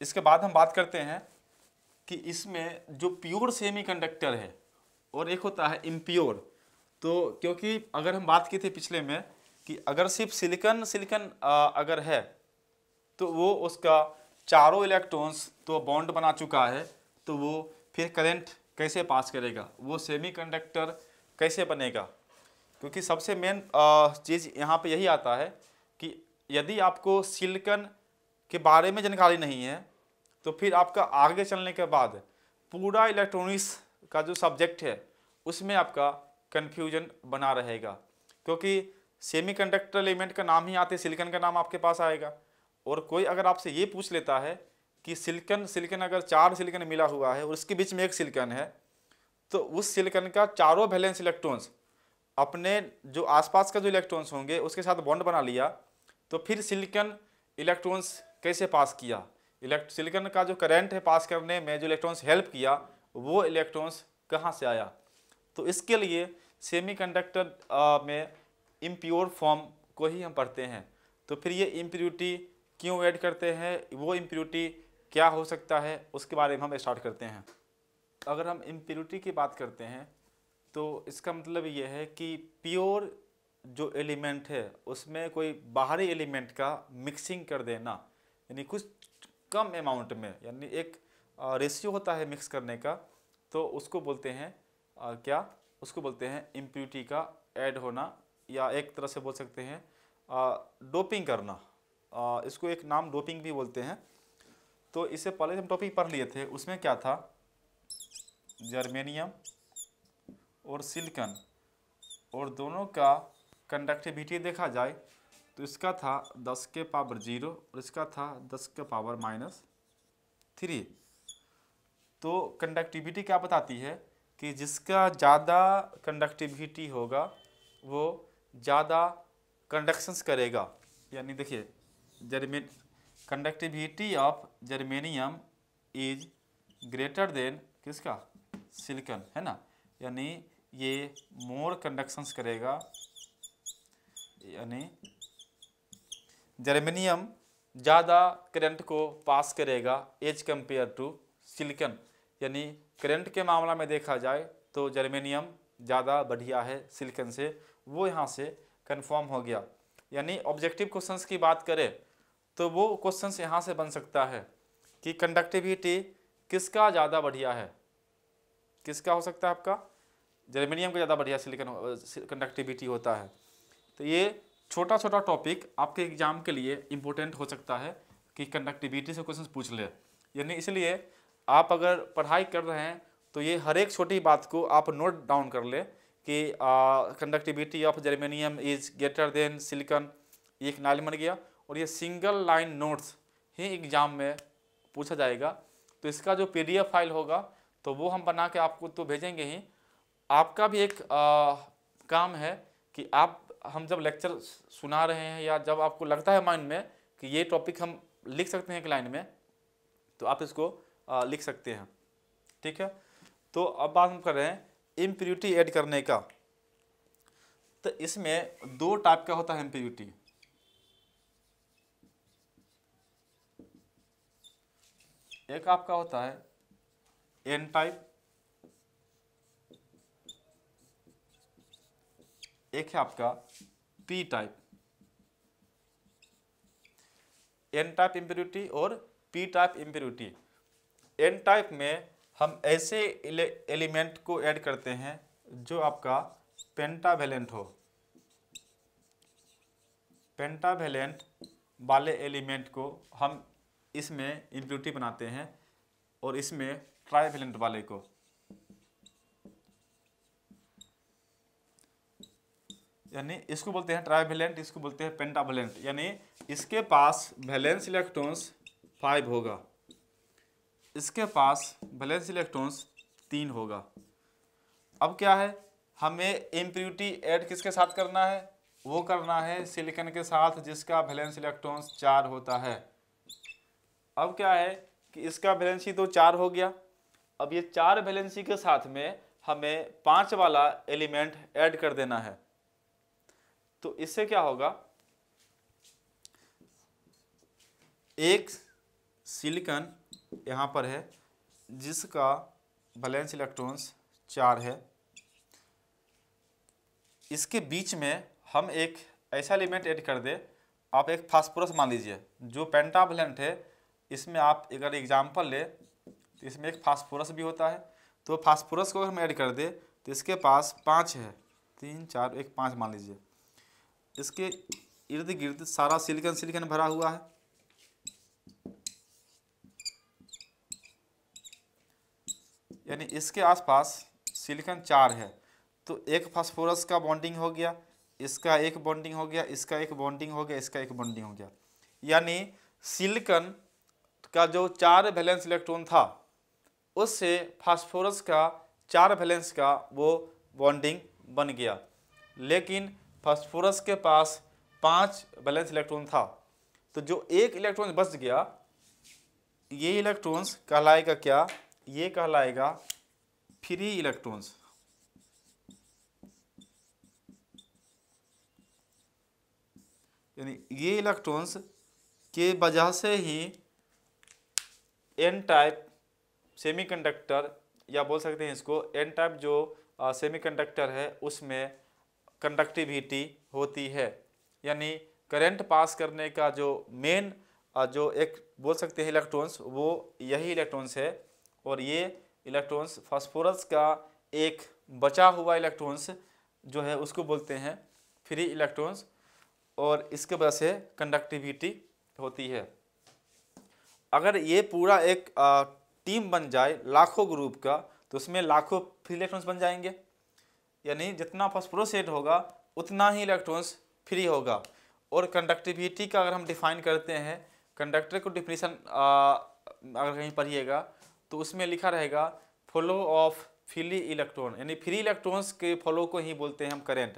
इसके बाद हम बात करते हैं कि इसमें जो प्योर सेमीकंडक्टर है, और एक होता है इम्प्योर तो क्योंकि अगर हम बात की थी पिछले में कि अगर सिर्फ़ सिलिकन सिलिकन अगर है तो वो उसका चारों इलेक्ट्रॉन्स तो बॉन्ड बना चुका है तो वो फिर करंट कैसे पास करेगा? वो सेमीकंडक्टर कैसे बनेगा? क्योंकि सबसे मेन चीज़ यहाँ पे यही आता है कि यदि आपको सिलिकन के बारे में जानकारी नहीं है तो फिर आपका आगे चलने के बाद पूरा इलेक्ट्रॉनिक्स का जो सब्जेक्ट है, उसमें आपका कन्फ्यूज़न बना रहेगा। क्योंकि सेमीकंडक्टर एलिमेंट का नाम ही आते सिलिकन का नाम आपके पास आएगा। और कोई अगर आपसे ये पूछ लेता है कि सिलिकन सिलिकन अगर चार सिलिकन मिला हुआ है और उसके बीच में एक सिलिकन है तो उस सिलिकन का चारों बैलेंस इलेक्ट्रॉन्स अपने जो आसपास का जो इलेक्ट्रॉन्स होंगे, उसके साथ बॉन्ड बना लिया तो फिर सिलिकन इलेक्ट्रॉन्स कैसे पास किया? इलेक्ट सिलिकन का जो करंट है पास करने में, जो इलेक्ट्रॉन्स हेल्प किया, वो इलेक्ट्रॉन्स कहाँ से आया? तो इसके लिए सेमीकंडक्टर में इम्प्योर फॉर्म को ही हम पढ़ते हैं। तो फिर ये इम्प्योरिटी क्यों ऐड करते हैं? वो इम्प्योरिटी क्या हो सकता है? उसके बारे में हम स्टार्ट करते हैं। अगर हम इम्प्योरिटी की बात करते हैं तो इसका मतलब ये है कि प्योर जो एलिमेंट है, उसमें कोई बाहरी एलिमेंट का मिक्सिंग कर देना, यानी कुछ कम अमाउंट में यानी एक रेशियो होता है मिक्स करने का तो उसको बोलते हैं क्या? उसको बोलते हैं इम्प्यूटी का ऐड होना या एक तरह से बोल सकते हैं डोपिंग करना। आ, इसको एक नाम डोपिंग भी बोलते हैं। तो इससे पहले हम टॉपिक पढ़ लिए थे उसमें क्या था? जर्मेनियम और सिलिकन और दोनों का कंडक्टिविटी देखा जाए तो इसका था दस के पावर ज़ीरो और इसका था दस के पावर माइनस थ्री। तो कंडक्टिविटी क्या बताती है कि जिसका ज़्यादा कंडक्टिविटी होगा, वो ज़्यादा कंडक्शंस करेगा। यानी देखिए Germain conductivity of germanium is greater than किसका? सिलिकन है ना? यानी ये मोर कंडक्शंस करेगा। यानी जर्मेनियम ज़्यादा करंट को पास करेगा एज कंपेयर टू सिलिकन यानी करंट के मामला में देखा जाए तो जर्मेनियम ज़्यादा बढ़िया है सिलिकन से। वो यहाँ से कंफर्म हो गया। यानी ऑब्जेक्टिव क्वेश्चंस की बात करें तो वो क्वेश्चंस यहाँ से बन सकता है कि कंडक्टिविटी किसका ज़्यादा बढ़िया है? किसका हो सकता है आपका? जर्मेनियम का ज़्यादा बढ़िया सिलिकन कंडक्टिविटी होता है। तो ये छोटा छोटा टॉपिक आपके एग्ज़ाम के लिए इम्पोर्टेंट हो सकता है कि कंडक्टिविटी से क्वेश्चन पूछ ले। यानी इसलिए आप अगर पढ़ाई कर रहे हैं तो ये हर एक छोटी बात को आप नोट डाउन कर ले कि conductivity of germanium is greater than silicon एक नाल बन गया। और ये सिंगल लाइन नोट्स ही एग्ज़ाम में पूछा जाएगा। तो इसका जो पीडीएफ फ़ाइल होगा तो वो हम बना के आपको तो भेजेंगे ही। आपका भी एक आ, काम है कि आप हम जब लेक्चर सुना रहे हैं या जब आपको लगता है माइंड में कि ये टॉपिक हम लिख सकते हैं एक लाइन में तो आप इसको आ, लिख सकते हैं। ठीक है? तो अब बात हम कर रहे हैं इम्प्यूरिटी ऐड करने का। तो इसमें दो टाइप का होता है इम्प्यूरिटी एक आपका होता है एन टाइप एक है आपका P type N type impurity और P type impurity N type में हम ऐसे एलिमेंट को ऐड करते हैं जो आपका पेंटावेलेंट हो. पेंटावेलेंट वाले एलिमेंट को हम इसमें इम्प्योरिटी बनाते हैं और इसमें ट्राइवेलेंट वाले को. यानी इसको बोलते हैं ट्राईवेलेंट इसको बोलते हैं पेंटावेलेंट। यानी इसके पास वैलेंस इलेक्ट्रॉन्स फाइव होगा। इसके पास वैलेंस इलेक्ट्रॉन्स तीन होगा। अब क्या है? हमें इम्प्यूरिटी ऐड किसके साथ करना है? वो करना है सिलिकन के साथ, जिसका वैलेंस इलेक्ट्रॉन्स चार होता है। अब क्या है कि इसका वैलेंसी तो चार हो गया। अब ये चार वैलेंसी के साथ में हमें पाँच वाला एलिमेंट ऐड कर देना है। तो इससे क्या होगा? एक सिलिकन यहाँ पर है, जिसका वैलेंस इलेक्ट्रॉन्स चार है। इसके बीच में हम एक ऐसा एलिमेंट ऐड कर दे, आप एक फास्फोरस मान लीजिए, जो पेंटावलेंट है, इसमें आप अगर एग्ज़ाम्पल ले तो इसमें एक फास्फोरस भी होता है। तो फास्फोरस को अगर हम ऐड कर दे तो इसके पास पाँच है। तीन, चार, एक, पाँच मान लीजिए। इसके इर्द गिर्द सारा सिलिकन सिलिकन भरा हुआ है। यानी इसके आसपास सिलिकन चार है। तो एक फास्फोरस का बॉन्डिंग हो गया, इसका एक बॉन्डिंग हो गया, इसका एक बॉन्डिंग हो गया, इसका एक बॉन्डिंग हो गया। यानी सिलिकन का जो चार वैलेंस इलेक्ट्रॉन था, उससे फास्फोरस का, चार वैलेंस का वो बॉन्डिंग बन गया। लेकिन फास्फोरस के पास पाँच बैलेंस इलेक्ट्रॉन था। तो जो एक इलेक्ट्रॉन बच गया, ये इलेक्ट्रॉन्स कहलाएगा क्या? ये कहलाएगा फ्री इलेक्ट्रॉन्स। यानी ये इलेक्ट्रॉन्स के वजह से ही एन टाइप सेमीकंडक्टर या बोल सकते हैं इसको एन टाइप जो सेमीकंडक्टर है, उसमें कंडक्टिविटी होती है। यानी करंट पास करने का जो मेन जो एक बोल सकते हैं इलेक्ट्रॉन्स वो यही इलेक्ट्रॉन्स है। और ये इलेक्ट्रॉन्स फास्फोरस का एक बचा हुआ इलेक्ट्रॉन्स जो है, उसको बोलते हैं फ्री इलेक्ट्रॉन्स और इसके वजह से कंडक्टिविटी होती है। अगर ये पूरा एक टीम बन जाए, लाखों ग्रुप का तो उसमें लाखों फ्री इलेक्ट्रॉन्स बन जाएँगे। यानी जितना फॉस्फोरस एड होगा उतना ही इलेक्ट्रॉन्स फ्री होगा। और कंडक्टिविटी का अगर हम डिफाइन करते हैं कंडक्टर को डिफिनीसन अगर कहीं पढ़िएगा तो उसमें लिखा रहेगा फॉलो ऑफ़ फ्री इलेक्ट्रॉन यानी फ्री इलेक्ट्रॉन्स के फॉलो को ही बोलते हैं हम करेंट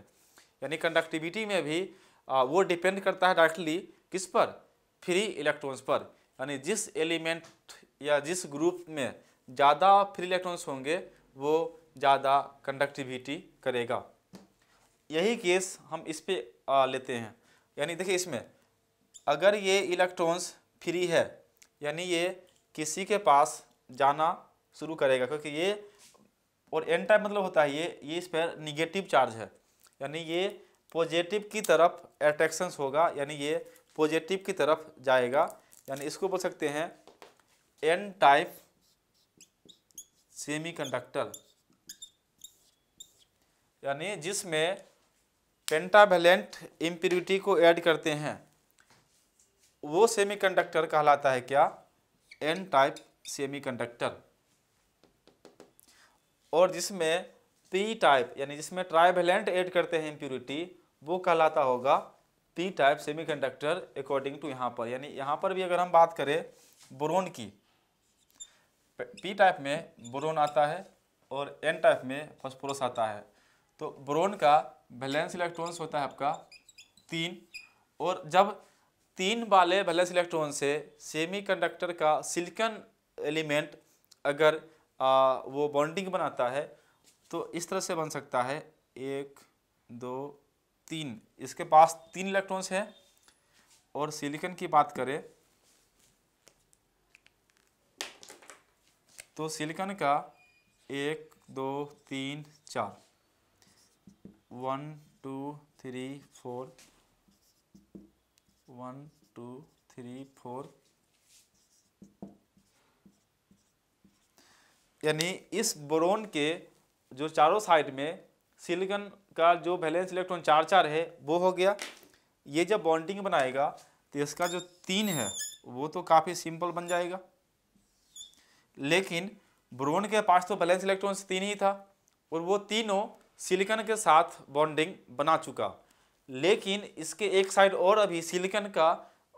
यानी कंडक्टिविटी में भी आ, वो डिपेंड करता है डायरेक्टली किस पर? फ्री इलेक्ट्रॉन्स पर। यानी जिस एलिमेंट या जिस ग्रुप में ज़्यादा फ्री इलेक्ट्रॉन्स होंगे वो ज़्यादा कंडक्टिविटी करेगा। यही केस हम इस पर लेते हैं। यानी देखिए इसमें, अगर ये इलेक्ट्रॉन्स फ्री है, यानी ये किसी के पास जाना शुरू करेगा, क्योंकि ये, और एन टाइप मतलब होता है ये ये इस पर निगेटिव चार्ज है। यानी ये पॉजिटिव की तरफ़ अट्रैक्शंस होगा, यानी ये पॉजिटिव की तरफ़ जाएगा। यानी इसको बोल सकते हैं एन टाइप सेमीकंडक्टर यानी जिसमें पेंटावेलेंट इम्प्यूरिटी को ऐड करते हैं, वो सेमीकंडक्टर कहलाता है क्या? एन टाइप सेमीकंडक्टर और जिसमें पी टाइप यानी जिसमें ट्राइवेलेंट ऐड करते हैं इम्प्यूरिटी वो कहलाता होगा P type semiconductor according to यहाँ पर। यानी यहाँ पर भी अगर हम बात करें बोरोन की पी टाइप में बोरोन आता है और एन टाइप में फॉस्फोरस आता है। तो ब्रोन का वैलेंस इलेक्ट्रॉन्स होता है आपका तीन। और जब तीन वाले वैलेंस इलेक्ट्रॉन से सेमीकंडक्टर का सिलिकॉन एलिमेंट अगर आ, वो बॉन्डिंग बनाता है तो इस तरह से बन सकता है। एक दो तीन। इसके पास तीन इलेक्ट्रॉन्स हैं। और सिलिकॉन की बात करें तो सिलिकॉन का एक दो तीन चार। One, two, three, four. One, two, three, four. यानी इस बोरोन के जो चारों साइड में सिलिकॉन का जो बैलेंस इलेक्ट्रॉन चार चार है, वो हो गया। ये जब बॉन्डिंग बनाएगा तो इसका जो तीन है, वो तो काफ़ी सिंपल बन जाएगा। लेकिन ब्रोन के पास तो बैलेंस इलेक्ट्रॉन्स तीन ही था, और वो तीनों सिलिकॉन के साथ बॉन्डिंग बना चुका। लेकिन इसके एक साइड और अभी सिलिकॉन का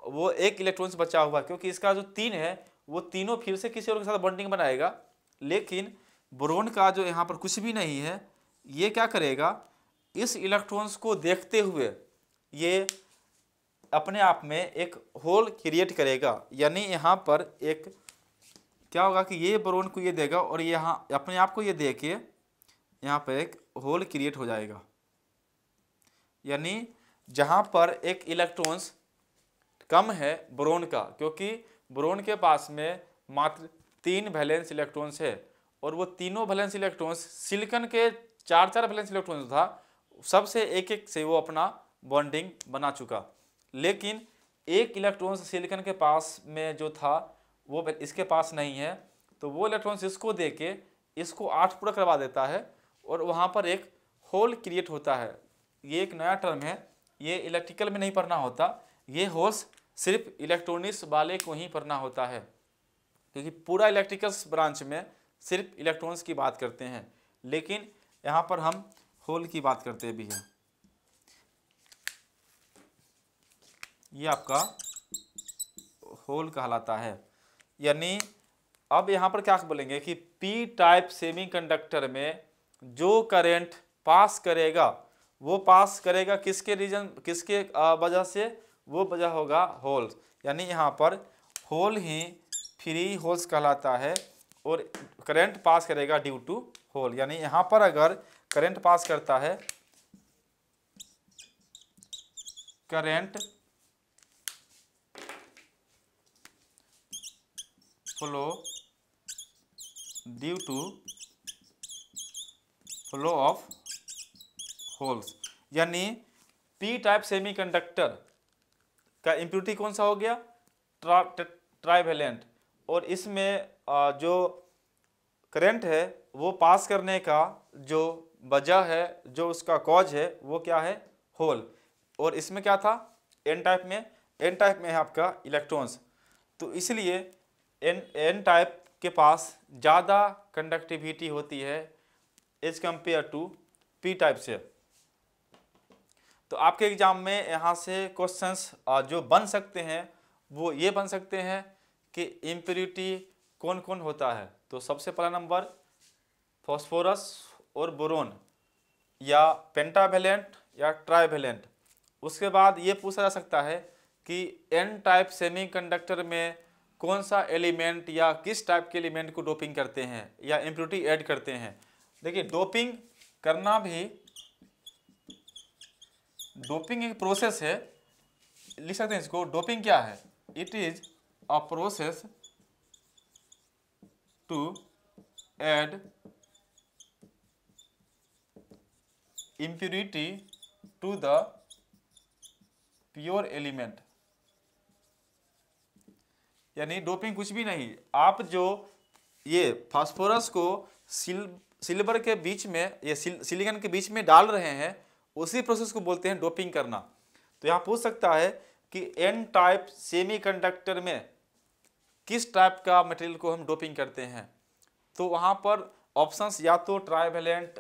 वो एक इलेक्ट्रॉन्स बचा हुआ क्योंकि इसका जो तीन है, वो तीनों फिर से किसी और के साथ बॉन्डिंग बनाएगा। लेकिन ब्रोन का जो यहाँ पर कुछ भी नहीं है, ये क्या करेगा? इस इलेक्ट्रॉन्स को देखते हुए ये अपने आप में एक होल क्रिएट करेगा। यानी यहाँ पर एक क्या होगा कि ये ब्रोन को ये देगा और यहाँ अपने आप को ये दे के यहाँ पर एक होल क्रिएट हो जाएगा। यानी जहाँ पर एक इलेक्ट्रॉन्स कम है ब्रोन का, क्योंकि ब्रोन के पास में मात्र तीन वैलेंस इलेक्ट्रॉन्स है और वो तीनों वैलेंस इलेक्ट्रॉन्स सिलिकन के चार चार वैलेंस इलेक्ट्रॉन्स था, सबसे एक एक से वो अपना बॉन्डिंग बना चुका। लेकिन एक इलेक्ट्रॉन्स सिलिकन के पास में जो था, वो इसके पास नहीं है तो वो इलेक्ट्रॉन्स इसको दे के इसको आठ पूरा करवा देता है और वहाँ पर एक होल क्रिएट होता है। ये एक नया टर्म है। ये इलेक्ट्रिकल में नहीं पढ़ना होता। ये होल्स सिर्फ़ इलेक्ट्रॉनिक्स वाले को ही पढ़ना होता है। क्योंकि पूरा इलेक्ट्रिकल्स ब्रांच में सिर्फ़ इलेक्ट्रॉन्स की बात करते हैं। लेकिन यहाँ पर हम होल की बात करते भी हैं। ये आपका होल कहलाता है। यानी अब यहाँ पर क्या बोलेंगे कि पी टाइप सेमीकंडक्टर में जो करंट पास करेगा, वो पास करेगा किसके रीजन किसके वजह से? वो वजह होगा होल्स यानी यहाँ पर होल ही फ्री होल्स कहलाता है और करंट पास करेगा ड्यू टू होल यानी यहाँ पर अगर करंट पास करता है current flow due to flow of holes यानी पी टाइप सेमीकंडक्टर का इम्प्यूरिटी कौन सा हो गया? ट्रा, ट्राइवेलेंट और इसमें जो करंट है वो पास करने का जो वजह है जो उसका कॉज है वो क्या है? होल और इसमें क्या था? एन टाइप में एन टाइप में है आपका इलेक्ट्रॉन्स तो इसलिए एन एन टाइप के पास ज़्यादा कंडक्टिविटी होती है as compare to P type से तो आपके एग्ज़ाम में यहाँ से क्वेश्चंस जो बन सकते हैं, वो ये बन सकते हैं कि इम्प्योरिटी कौन कौन होता है। तो सबसे पहला नंबर फॉस्फोरस और बोरोन या पेंटावेलेंट या ट्राइवेलेंट उसके बाद ये पूछा जा सकता है कि एन टाइप सेमीकंडक्टर में कौन सा एलिमेंट या किस टाइप के एलिमेंट को डोपिंग करते हैं, या इम्प्योरिटी ऐड करते हैं। देखिए डोपिंग करना भी डोपिंग एक प्रोसेस है। लिख सकते हैं इसको डोपिंग क्या है? It is a process to add impurity to the pure element. यानी डोपिंग कुछ भी नहीं। आप जो ये फास्फोरस को सिल सिल्वर के बीच में या सिल, सिलिकन के बीच में डाल रहे हैं उसी प्रोसेस को बोलते हैं डोपिंग करना। तो यहाँ पूछ सकता है कि एन टाइप सेमीकंडक्टर में किस टाइप का मटेरियल को हम डोपिंग करते हैं? तो वहाँ पर ऑप्शंस या तो ट्राइवेलेंट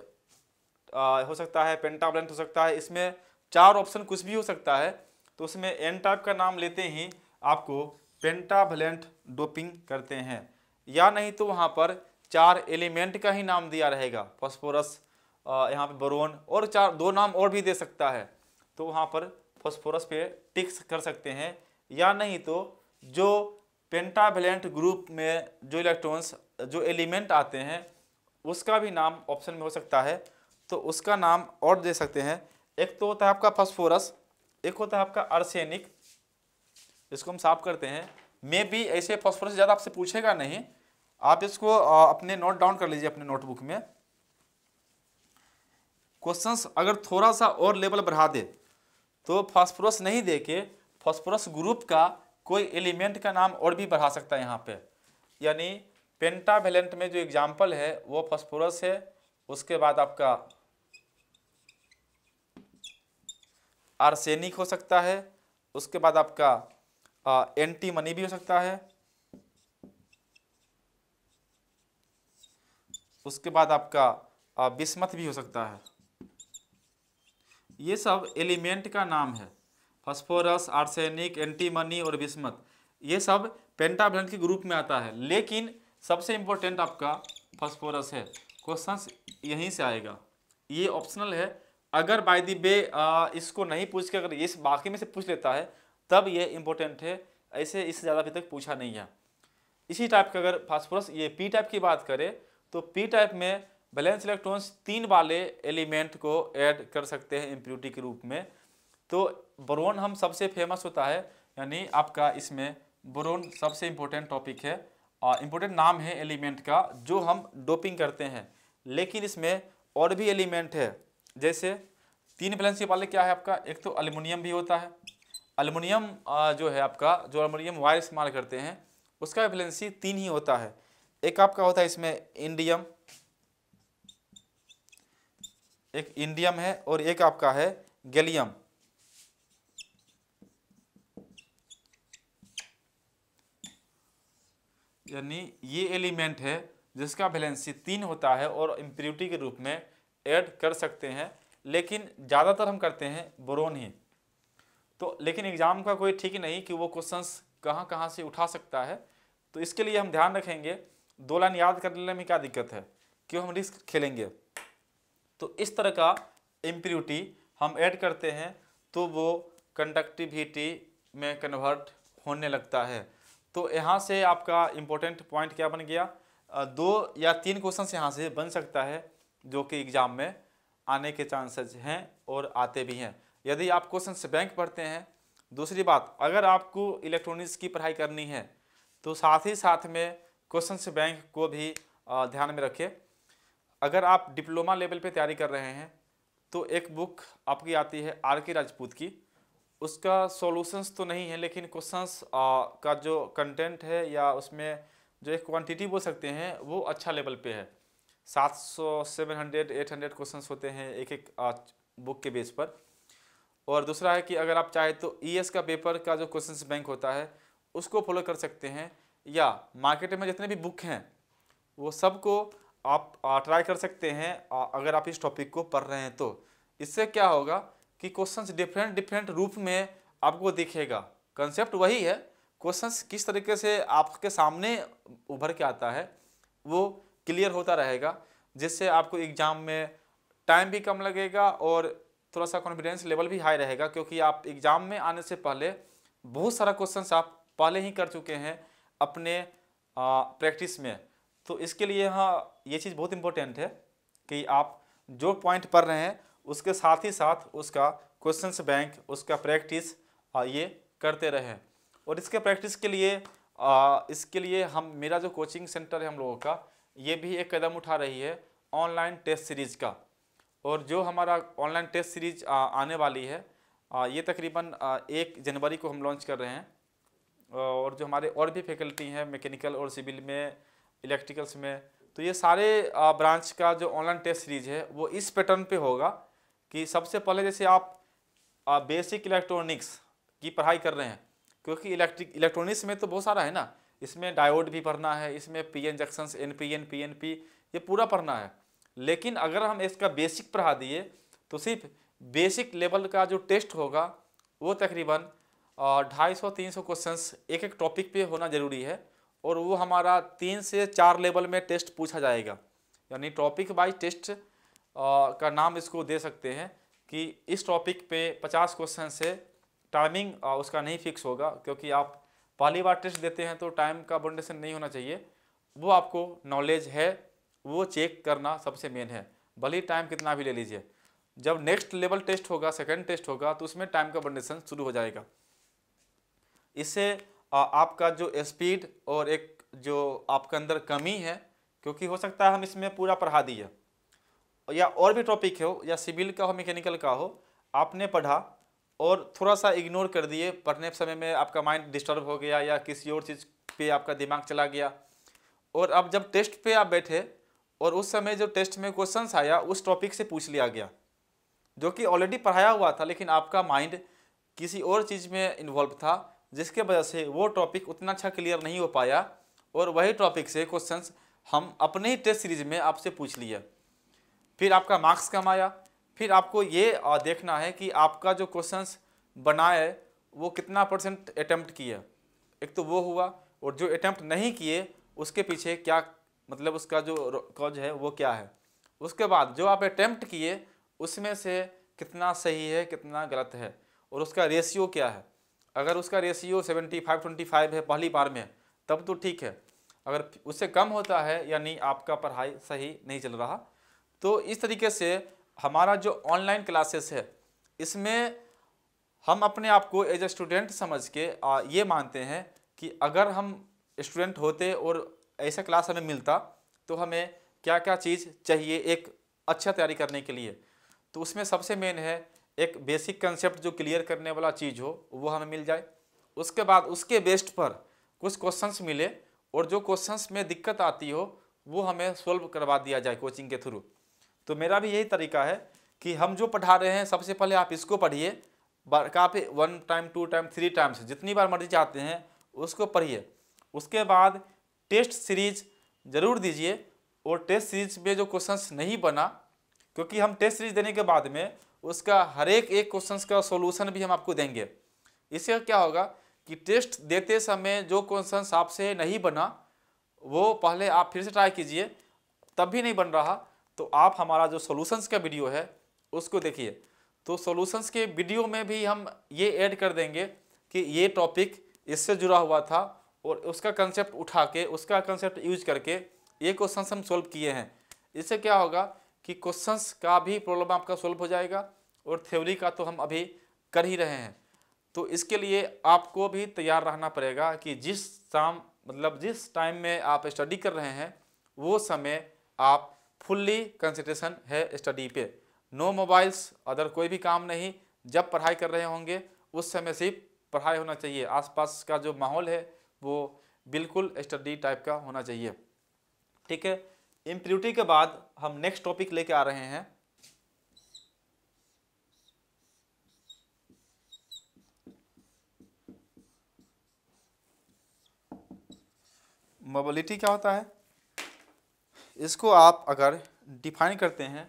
हो सकता है पेंटावलेंट हो सकता है इसमें चार ऑप्शन कुछ भी हो सकता है। तो उसमें एन टाइप का नाम लेते ही आपको पेंटावलेंट डोपिंग करते हैं। या नहीं तो वहाँ पर चार एलिमेंट का ही नाम दिया रहेगा, फॉस्फोरस यहाँ पे बोरोन और चार, दो नाम और भी दे सकता है। तो वहाँ पर फॉस्फोरस पे टिक्स कर सकते हैं। या नहीं तो जो पेंटावलेंट ग्रुप में जो इलेक्ट्रॉन्स जो एलिमेंट आते हैं, उसका भी नाम ऑप्शन में हो सकता है। तो उसका नाम और दे सकते हैं। एक तो होता है आपका फॉस्फोरस, एक होता है आपका अर्सेनिक इसको हम साफ़ करते हैं। मे भी ऐसे फॉस्फोरस ज़्यादा आपसे पूछेगा नहीं आप इसको अपने नोट डाउन कर लीजिए अपने नोटबुक में। क्वेश्चंस अगर थोड़ा सा और लेवल बढ़ा दे तो फास्फोरस नहीं दे के फॉस्फोरस ग्रुप का कोई एलिमेंट का नाम और भी बढ़ा सकता है यहाँ पे। यानी पेंटावेलेंट में जो एग्ज़ाम्पल है, वो फॉस्फोरस है, उसके बाद आपका आर्सेनिक हो सकता है, उसके बाद आपका एंटी मनी भी हो सकता है। उसके बाद आपका बिस्मत भी हो सकता है। ये सब एलिमेंट का नाम है। फॉस्फोरस, आर्सेनिक, एंटीमनी और बिस्मत ये सब पेंटाब्लेंट के ग्रुप में आता है। लेकिन सबसे इंपॉर्टेंट आपका फॉस्फोरस है। क्वेश्चन यहीं से आएगा। ये ऑप्शनल है। अगर बाय दी बे इसको नहीं पूछ के अगर इस बाकी में से पूछ लेता है, तब ये इंपॉर्टेंट है। ऐसे इससे ज़्यादा अभी तक पूछा नहीं है। इसी टाइप का अगर फास्फोरस, ये पी टाइप की बात करें तो पी टाइप में बैलेंस इलेक्ट्रॉन्स तीन वाले एलिमेंट को ऐड कर सकते हैं इम्प्यूरिटी के रूप में। तो बोरोन हम सबसे फ़ेमस होता है, यानी आपका इसमें बोरोन सबसे इम्पोर्टेंट टॉपिक है। और इम्पोर्टेंट नाम है एलिमेंट का, जो हम डोपिंग करते हैं। लेकिन इसमें और भी एलिमेंट है। जैसे तीन बैलेंस वाले क्या है आपका? एक तो अल्मोनियम भी होता है। अल्मोनियम जो है आपका, जो अल्मोनियम वायर इस्तेमाल करते हैं, उसका वैलेंसी तीन ही होता है। एक आपका होता है इसमें इंडियम। एक इंडियम है और एक आपका है गैलियम। यानी ये एलिमेंट है जिसका वैलेंसी तीन होता है और इम्प्योरिटी के रूप में ऐड कर सकते हैं, लेकिन ज़्यादातर हम करते हैं बोरोन ही। तो लेकिन एग्ज़ाम का कोई ठीक नहीं कि वो क्वेश्चंस कहाँ कहाँ से उठा सकता है तो इसके लिए हम ध्यान रखेंगे दो लाइन याद करने में क्या दिक्कत है? क्यों हम रिस्क खेलेंगे? तो इस तरह का इम्प्यूरिटी हम ऐड करते हैं तो वो कंडक्टिविटी में कन्वर्ट होने लगता है। तो यहाँ से आपका इम्पोर्टेंट पॉइंट क्या बन गया? दो या तीन क्वेश्चन यहाँ से बन सकता है, जो कि एग्ज़ाम में आने के चांसेस हैं और आते भी हैं। यदि आप क्वेश्चन से बैंक पढ़ते हैं, दूसरी बात, अगर आपको इलेक्ट्रॉनिक्स की पढ़ाई करनी है तो साथ ही साथ में क्वेश्चन से बैंक को भी ध्यान में रखें अगर आप डिप्लोमा लेवल पे तैयारी कर रहे हैं तो एक बुक आपकी आती है आर के राजपूत की। उसका सॉल्यूशंस तो नहीं है, लेकिन क्वेश्चंस का जो कंटेंट है या उसमें जो एक क्वांटिटी बोल सकते हैं, वो अच्छा लेवल पे है। सात सौ, seven hundred, eight hundred question होते हैं एक एक बुक के बेस पर। और दूसरा है कि अगर आप चाहे तो ई e का पेपर का जो क्वेश्चन बैंक होता है, उसको फॉलो कर सकते हैं। या मार्केट में जितने भी बुक हैं, वो सबको आप ट्राई कर सकते हैं अगर आप इस टॉपिक को पढ़ रहे हैं तो। इससे क्या होगा कि क्वेश्चंस डिफरेंट डिफरेंट रूप में आपको दिखेगा। कंसेप्ट वही है, क्वेश्चंस किस तरीके से आपके सामने उभर के आता है, वो क्लियर होता रहेगा, जिससे आपको एग्ज़ाम में टाइम भी कम लगेगा और थोड़ा सा कॉन्फिडेंस लेवल भी हाई रहेगा, क्योंकि आप एग्ज़ाम में आने से पहले बहुत सारा क्वेश्चंस आप पहले ही कर चुके हैं अपने प्रैक्टिस में। तो इसके लिए यहाँ ये चीज़ बहुत इम्पोर्टेंट है कि आप जो पॉइंट पढ़ रहे हैं, उसके साथ ही साथ उसका क्वेश्चंस बैंक उसका प्रैक्टिस ये करते रहें। और इसके प्रैक्टिस के लिए इसके लिए हम, मेरा जो कोचिंग सेंटर है हम लोगों का, ये भी एक कदम उठा रही है ऑनलाइन टेस्ट सीरीज़ का। और जो हमारा ऑनलाइन टेस्ट सीरीज़ आने वाली है ये तकरीबन एक जनवरी को हम लॉन्च कर रहे हैं। और जो हमारे और भी फैकल्टी हैं, मैकेनिकल और सिविल में, इलेक्ट्रिकल्स में तो ये सारे ब्रांच का जो ऑनलाइन टेस्ट सीरीज़ है, वो इस पैटर्न पे होगा कि सबसे पहले जैसे आप बेसिक इलेक्ट्रॉनिक्स की पढ़ाई कर रहे हैं, क्योंकि इलेक्ट्रिक, इलेक्ट्रॉनिक्स में तो बहुत सारा है ना, इसमें डायोड भी पढ़ना है, इसमें P N junctions N P N P N P ये पूरा पढ़ना है। लेकिन अगर हम इसका बेसिक पढ़ा दिए तो सिर्फ़ बेसिक लेवल का जो टेस्ट होगा, वो तकरीबन ढाई सौ, तीन सौ क्वेश्चन एक एक टॉपिक पे होना ज़रूरी है और वो हमारा तीन से चार लेवल में टेस्ट पूछा जाएगा। यानी टॉपिक वाइज टेस्ट का नाम इसको दे सकते हैं कि इस टॉपिक पे पचास क्वेश्चन से टाइमिंग उसका नहीं फिक्स होगा क्योंकि आप पहली बार टेस्ट देते हैं तो टाइम का बंडेशन नहीं होना चाहिए। वो आपको नॉलेज है, वो चेक करना सबसे मेन है। भले टाइम कितना भी ले लीजिए। जब नेक्स्ट लेवल टेस्ट होगा सेकंड टेस्ट होगा तो उसमें टाइम का बंडेशन शुरू हो जाएगा। इससे आपका जो स्पीड और एक जो आपके अंदर कमी है, क्योंकि हो सकता है हम इसमें पूरा पढ़ा दिए या और भी टॉपिक हो, या सिविल का हो मैकेनिकल का हो, आपने पढ़ा और थोड़ा सा इग्नोर कर दिए, पढ़ने समय में आपका माइंड डिस्टर्ब हो गया या किसी और चीज़ पे आपका दिमाग चला गया। और अब जब टेस्ट पे आप बैठे और उस समय जो टेस्ट में क्वेश्चन आया, उस टॉपिक से पूछ लिया गया, जो कि ऑलरेडी पढ़ाया हुआ था, लेकिन आपका माइंड किसी और चीज़ में इन्वॉल्व था जिसके वजह से वो टॉपिक उतना अच्छा क्लियर नहीं हो पाया और वही टॉपिक से क्वेश्चंस हम अपने ही टेस्ट सीरीज़ में आपसे पूछ लिए। फिर आपका मार्क्स कम आया। फिर आपको ये देखना है कि आपका जो क्वेश्चंस बनाए वो कितना परसेंट अटैम्प्ट किए। एक तो वो हुआ और जो अटैम्प्ट नहीं किए, उसके पीछे क्या मतलब उसका जो कॉज है, वो क्या है। उसके बाद जो आप अटैम्प्ट किए, उसमें से कितना सही है, कितना गलत है और उसका रेशियो क्या है। अगर उसका ratio seventy five twenty five है पहली बार में, तब तो ठीक है। अगर उससे कम होता है, यानी आपका पढ़ाई सही नहीं चल रहा तो इस तरीके से हमारा जो ऑनलाइन क्लासेस है, इसमें हम अपने आप को एज ए स्टूडेंट समझ के ये मानते हैं कि अगर हम स्टूडेंट होते और ऐसा क्लास हमें मिलता तो हमें क्या क्या चीज़ चाहिए एक अच्छा तैयारी करने के लिए। तो उसमें सबसे मेन है एक बेसिक कंसेप्ट जो क्लियर करने वाला चीज़ हो, वो हमें मिल जाए। उसके बाद उसके बेस्ट पर कुछ क्वेश्चंस मिले और जो क्वेश्चंस में दिक्कत आती हो, वो हमें सोल्व करवा दिया जाए कोचिंग के थ्रू तो मेरा भी यही तरीका है कि हम जो पढ़ा रहे हैं, सबसे पहले आप इसको पढ़िए। काफ़ी one time two time three times जितनी बार मर्ज़ी चाहते हैं, उसको पढ़िए। उसके बाद टेस्ट सीरीज़ ज़रूर दीजिए और टेस्ट सीरीज़ में जो क्वेश्चंस नहीं बना, क्योंकि हम टेस्ट सीरीज़ देने के बाद में उसका हर एक एक क्वेश्चन का सॉल्यूशन भी हम आपको देंगे। इससे क्या होगा कि टेस्ट देते समय जो क्वेश्चन आपसे नहीं बना, वो पहले आप फिर से ट्राई कीजिए, तब भी नहीं बन रहा तो आप हमारा जो सॉल्यूशंस का वीडियो है, उसको देखिए। तो सॉल्यूशंस के वीडियो में भी हम ये ऐड कर देंगे कि ये टॉपिक इससे जुड़ा हुआ था और उसका कंसेप्ट उठा के, उसका कंसेप्ट यूज़ करके ये क्वेश्चन हम सोल्व किए हैं। इससे क्या होगा कि क्वेश्चंस का भी प्रॉब्लम आपका सोल्व हो जाएगा और थ्योरी का तो हम अभी कर ही रहे हैं। तो इसके लिए आपको भी तैयार रहना पड़ेगा कि जिस शाम मतलब जिस टाइम में आप स्टडी कर रहे हैं, वो समय आप फुल्ली कंसंट्रेशन है स्टडी पे। नो मोबाइल्स अदर कोई भी काम नहीं। जब पढ़ाई कर रहे होंगे, उस समय सिर्फ़ पढ़ाई होना चाहिए। आसपास का जो माहौल है, वो बिल्कुल स्टडी टाइप का होना चाहिए। ठीक है? इम्प्यूरिटी के बाद हम नेक्स्ट टॉपिक लेके आ रहे हैं। मोबिलिटी क्या होता है? इसको आप अगर डिफाइन करते हैं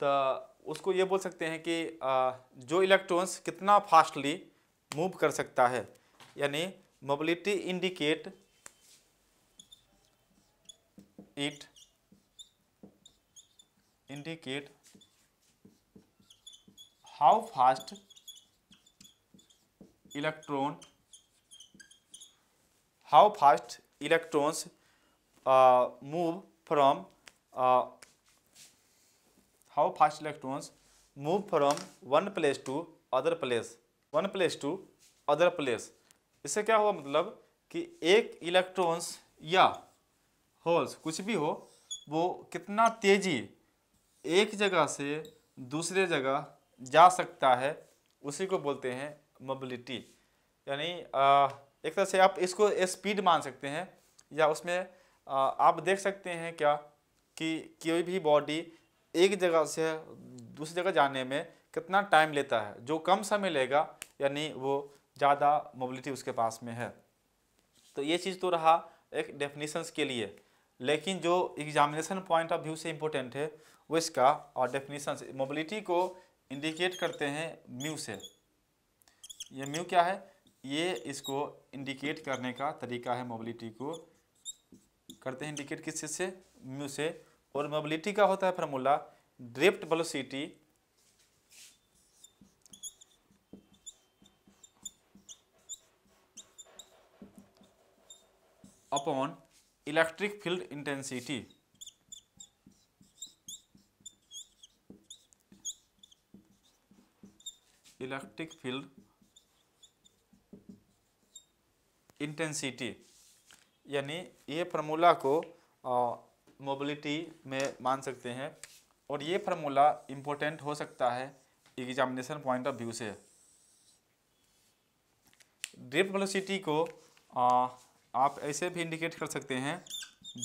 तो उसको ये बोल सकते हैं कि जो इलेक्ट्रॉन्स कितना फास्टली मूव कर सकता है। यानी mobility indicate it indicate how fast electron how fast electrons uh, move from uh, how fast electrons move from one place to other place one place to other place इससे क्या हुआ मतलब कि एक इलेक्ट्रॉन्स या होल्स, कुछ भी हो, वो कितना तेज़ी एक जगह से दूसरे जगह जा सकता है, उसी को बोलते हैं मोबिलिटी यानी एक तरह से आप इसको स्पीड मान सकते हैं, या उसमें आप देख सकते हैं क्या, कि कोई भी बॉडी एक जगह से दूसरी जगह जाने में कितना टाइम लेता है, जो कम समय लेगा, यानी वो ज़्यादा मोबिलिटी उसके पास में है। तो ये चीज़ तो रहा एक डेफिनेशंस के लिए। लेकिन जो एग्जामिनेशन पॉइंट ऑफ़ व्यू से इम्पोर्टेंट है, वो इसका और डेफिनेशन से मोबिलिटी को इंडिकेट करते हैं म्यू से। ये म्यू क्या है? ये इसको इंडिकेट करने का तरीका है मोबिलिटी को। करते हैं इंडिकेट किस चीज़ से? म्यू से। और मोबिलिटी का होता है formula drift velocity upon electric field intensity electric field intensity यानी ये फार्मूला को मोबिलिटी में मान सकते हैं। और ये फार्मूला इम्पोर्टेंट हो सकता है एग्जामिनेशन पॉइंट ऑफ़ व्यू से। ड्रिफ्ट वेलोसिटी को आप ऐसे भी इंडिकेट कर सकते हैं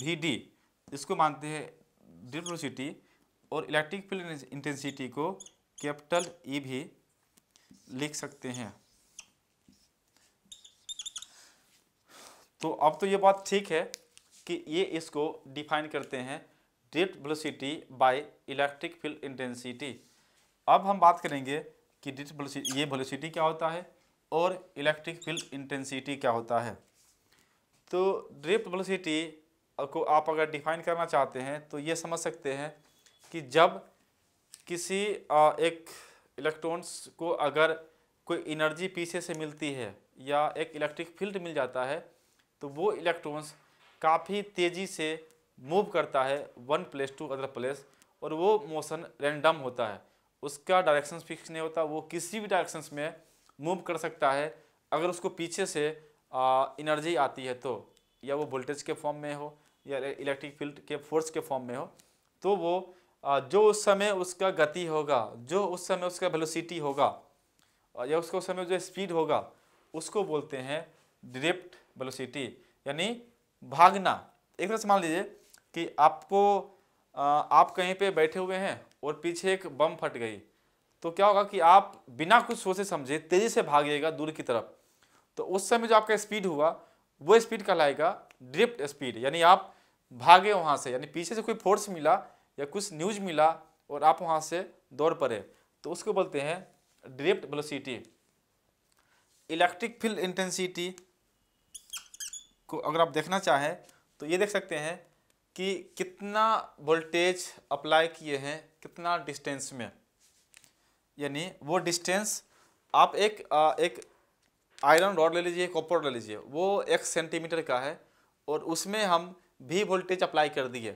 वी डी इसको मानते हैं वेलोसिटी और इलेक्ट्रिक फ़ील्ड इंटेंसिटी को कैपिटल ई e भी लिख सकते हैं। तो अब तो ये बात ठीक है कि ये इसको डिफाइन करते हैं drift velocity by electric field intensity अब हम बात करेंगे कि ड्रिफ्ट वेलोसिटी ये वेलोसिटी क्या होता है और इलेक्ट्रिक फ़ील्ड इंटेंसिटी क्या होता है। तो ड्रिफ्ट वेलोसिटी को आप अगर डिफाइन करना चाहते हैं तो ये समझ सकते हैं कि जब किसी एक इलेक्ट्रॉन्स को अगर कोई एनर्जी पीछे से मिलती है या एक इलेक्ट्रिक फ़ील्ड मिल जाता है तो वो इलेक्ट्रॉन्स काफ़ी तेज़ी से मूव करता है one place to other place और वो मोशन रैंडम होता है। उसका डायरेक्शन फिक्स नहीं होता, वो किसी भी डायरेक्शंस में मूव कर सकता है। अगर उसको पीछे से एनर्जी आती है तो या वो वोल्टेज के फॉर्म में हो, या इलेक्ट्रिक फ़ील्ड के फोर्स के फॉर्म में हो तो वो जो उस समय उसका गति होगा, जो उस समय उसका वेलोसिटी होगा या उसका उस समय जो स्पीड होगा, उसको बोलते हैं ड्रिफ्ट वेलोसिटी यानी भागना। एक तरह से मान लीजिए कि आपको आप कहीं पे बैठे हुए हैं और पीछे एक बम फट गई तो क्या होगा कि आप बिना कुछ सोचे समझे तेज़ी से भागिएगा दूर की तरफ़। तो उस समय जो आपका स्पीड हुआ वो स्पीड कहलाएगा ड्रिफ्ट स्पीड यानी आप भागे वहाँ से यानी पीछे से कोई फोर्स मिला या कुछ न्यूज़ मिला और आप वहाँ से दौड़ पड़े। तो उसको बोलते हैं drift velocity electric field intensity को अगर आप देखना चाहें तो ये देख सकते हैं कि कितना वोल्टेज अप्लाई किए हैं कितना डिस्टेंस में। यानी वो डिस्टेंस आप एक आ, एक आयरन रॉड ले लीजिए, कॉपर ले लीजिए, वो एक सेंटीमीटर का है और उसमें हम भी वोल्टेज अप्लाई कर दिए।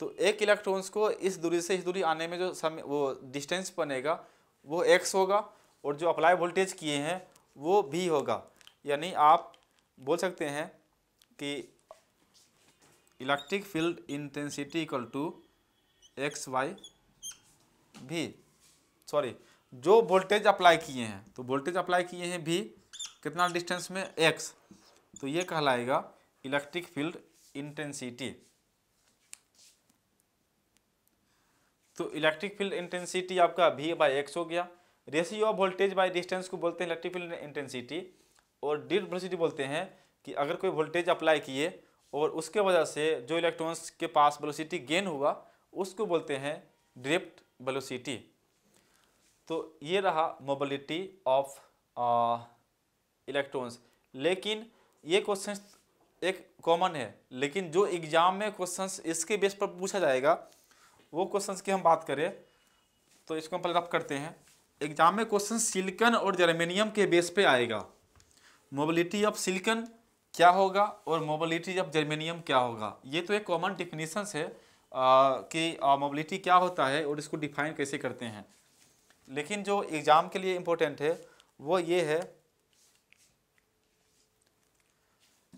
तो एक इलेक्ट्रॉन्स को इस दूरी से इस दूरी आने में जो समय वो डिस्टेंस बनेगा, वो एक्स होगा और जो अप्लाई वोल्टेज किए हैं, वो भी होगा। यानी आप बोल सकते हैं कि electric field intensity equal to X Y भी सॉरी जो वोल्टेज अप्लाई किए हैं तो वोल्टेज अप्लाई किए हैं भी कितना डिस्टेंस में? एक्स तो ये कहलाएगा इलेक्ट्रिक फ़ील्ड इंटेंसिटी। तो इलेक्ट्रिक फ़ील्ड इंटेंसिटी आपका भी बाई एक्स हो गया। Ratio of voltage by distance को बोलते हैं इलेक्ट्रिक फ़ील्ड इंटेंसिटी। और डी वेलोसिटी बोलते हैं कि अगर कोई वोल्टेज अप्लाई किए और उसके वजह से जो इलेक्ट्रॉन्स के पास वेलोसिटी गेन हुआ, उसको बोलते हैं ड्रिफ्ट वेलोसिटी तो ये रहा मोबिलिटी ऑफ़ इलेक्ट्रॉन्स लेकिन ये क्वेश्चन एक कॉमन है। लेकिन जो एग्ज़ाम में क्वेश्चंस इसके बेस पर पूछा जाएगा वो क्वेश्चंस की हम बात करें तो इसको हम पहले करते हैं। एग्ज़ाम में क्वेश्चन सिलिकन और जर्मेनियम के बेस पे आएगा। मोबिलिटी ऑफ़ सिलिकन क्या होगा और मोबिलिटी ऑफ़ जर्मेनियम क्या होगा? ये तो एक कॉमन डिफिनीसन है आ, कि मोबिलिटी क्या होता है और इसको डिफाइन कैसे करते हैं। लेकिन जो एग्ज़ाम के लिए इम्पोर्टेंट है वो ये है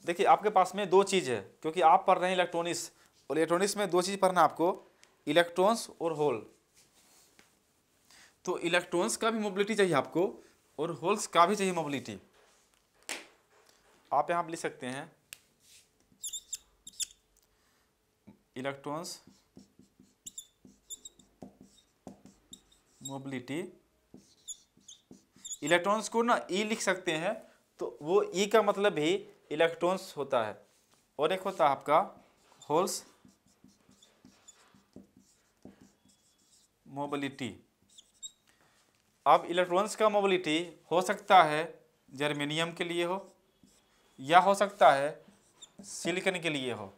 देखिए, आपके पास में दो चीज़ है, क्योंकि आप पढ़ रहे हैं इलेक्ट्रॉनिक्स और इलेक्ट्रॉनिक्स में दो चीज़ पढ़ना आपको इलेक्ट्रॉन्स और होल तो इलेक्ट्रॉन्स का भी मोबिलिटी चाहिए आपको, और होल्स का भी चाहिए मोबिलिटी आप यहाँ लिख सकते हैं इलेक्ट्रॉन्स मोबिलिटी इलेक्ट्रॉन्स को ना ई लिख सकते हैं तो वो ई का मतलब भी इलेक्ट्रॉन्स होता है। और एक होता है आपका होल्स मोबिलिटी। अब इलेक्ट्रॉन्स का मोबिलिटी हो सकता है जर्मेनियम के लिए हो, या हो सकता है सिलिकन के लिए हो।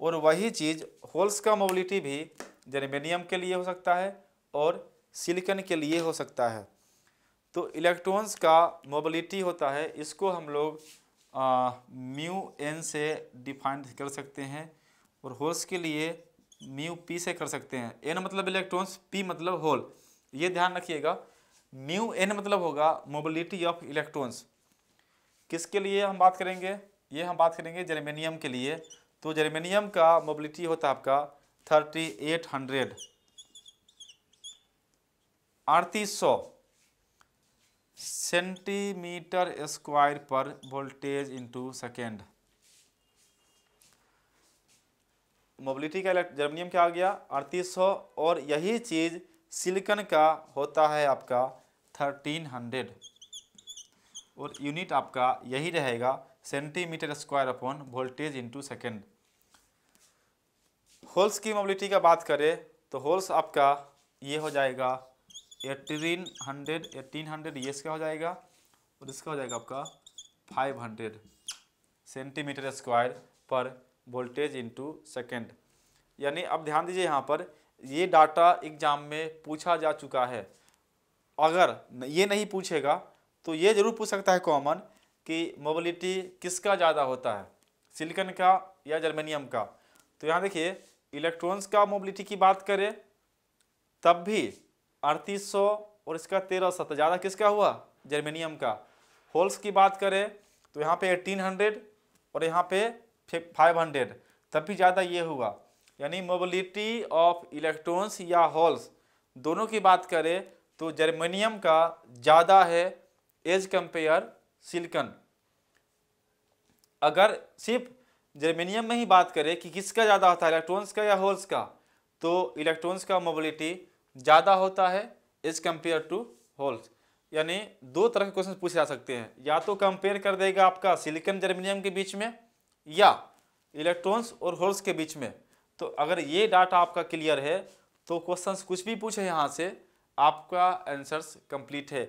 और वही चीज़ होल्स का मोबिलिटी भी जर्मेनियम के लिए हो सकता है और सिलिकन के लिए हो सकता है। तो इलेक्ट्रॉन्स का मोबिलिटी होता है, इसको हम लोग म्यू एन से डिफाइन कर सकते हैं और होल्स के लिए म्यू पी से कर सकते हैं। एन मतलब इलेक्ट्रॉन्स पी मतलब होल ये ध्यान रखिएगा। म्यू एन मतलब होगा मोबिलिटी ऑफ़ इलेक्ट्रॉन्स किसके लिए हम बात करेंगे? ये हम बात करेंगे जर्मेनियम के लिए। तो जर्मेनियम का मोबिलिटी होता है आपका थर्टी एट हंड्रेड अड़तीस सौ। सेंटीमीटर स्क्वायर पर वोल्टेज इनटू सेकेंड मोबिलिटी का जर्मनियम क्या आ गया? अड़तीस सौ और यही चीज़ सिलिकन का होता है आपका थर्टीन हंड्रेड और यूनिट आपका यही रहेगा centimetre square upon voltage into second holes की मोबिलिटी का बात करें तो होल्स आपका ये हो जाएगा एटीन हंड्रेड एटीन हंड्रेड ये इसका हो जाएगा और इसका हो जाएगा आपका फाइव हंड्रेड सेंटीमीटर स्क्वायर पर वोल्टेज इंटू सेकेंड। यानी अब ध्यान दीजिए यहाँ पर ये डाटा एग्ज़ाम में पूछा जा चुका है। अगर ये नहीं पूछेगा तो ये ज़रूर पूछ सकता है कॉमन कि मोबिलिटी किसका ज़्यादा होता है, सिलिकन का या जर्मेनियम का। तो यहाँ देखिए, इलेक्ट्रॉन्स का मोबिलिटी की बात करें, तब भी अड़तीस सौ और इसका तेरह सौ। तो ज़्यादा किसका हुआ? जर्मेनियम का। होल्स की बात करें तो यहाँ पे एटीन हंड्रेड और यहाँ पे फाइव हंड्रेड। तब भी ज़्यादा ये हुआ। यानी मोबिलिटी ऑफ़ इलेक्ट्रॉन्स या होल्स, दोनों की बात करें तो जर्मेनियम का ज़्यादा है एज कंपेयर सिलिकन। अगर सिर्फ़ जर्मेनियम में ही बात करें कि किसका ज़्यादा होता है, इलेक्ट्रॉन्स का या होल्स का तो इलेक्ट्रॉन्स का मोबिलिटी ज़्यादा होता है इज़ कंपेयर टू होल्स यानी दो तरह के क्वेश्चन पूछे जा सकते हैं। या तो कंपेयर कर देगा आपका सिलिकन जर्मिनियम के बीच में, या इलेक्ट्रॉन्स और होल्स के बीच में। तो अगर ये डाटा आपका क्लियर है तो क्वेश्चंस कुछ भी पूछे यहाँ से, आपका आंसर्स कंप्लीट है।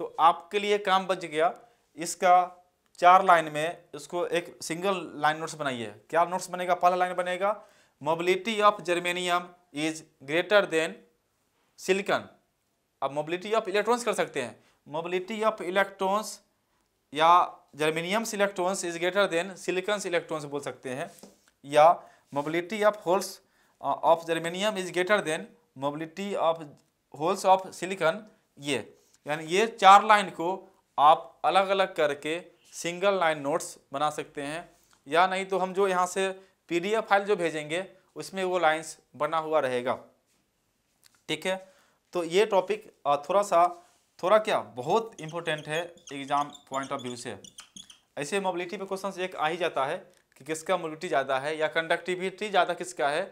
तो आपके लिए काम बच गया। इसका चार लाइन में इसको एक सिंगल लाइन नोट्स बनाइए। क्या नोट्स बनेगा? पहला लाइन बनेगा mobility of germanium is greater than silicon. अब मोबिलिटी ऑफ़ इलेक्ट्रॉन्स कर सकते हैं। मोबिलिटी ऑफ़ इलेक्ट्रॉन्स या germanium's electrons is greater than silicon's electrons बोल सकते हैं। या mobility of holes of germanium is greater than mobility of holes of silicon. ये, यानी ये चार लाइन को आप अलग अलग करके सिंगल लाइन नोट्स बना सकते हैं। या नहीं तो हम जो यहाँ से पीडीएफ फ़ाइल जो भेजेंगे, उसमें वो लाइन्स बना हुआ रहेगा। ठीक है? तो ये टॉपिक थोड़ा सा थोड़ा क्या, बहुत इंपॉर्टेंट है एग्ज़ाम पॉइंट ऑफ़ व्यू से। ऐसे मोबिलिटी पे क्वेश्चन एक आ ही जाता है कि किसका मोबिलिटी ज़्यादा है या कंडक्टिविटी ज़्यादा किसका है।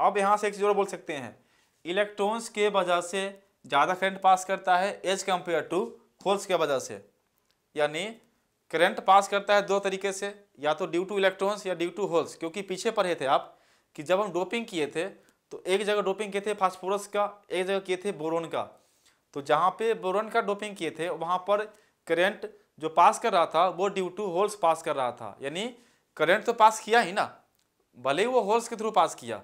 अब यहाँ से एक ज़ोर बोल सकते हैं। इलेक्ट्रॉन्स के वजह से ज़्यादा करंट पास करता है एज कंपेयर टू होल्स के वजह से। यानी करंट पास करता है दो तरीके से, या तो ड्यू टू इलेक्ट्रॉन्स या ड्यू टू होल्स क्योंकि पीछे पढ़े थे आप कि जब हम डोपिंग किए थे तो एक जगह डोपिंग किए थे फास्फोरस का, एक जगह किए थे बोरोन का। तो जहाँ पे बोरोन का डोपिंग किए थे, वहाँ पर करंट जो पास कर रहा था, वो ड्यू टू होल्स पास कर रहा था। यानी करंट तो पास किया ही ना, भले ही वो होल्स के थ्रू पास किया।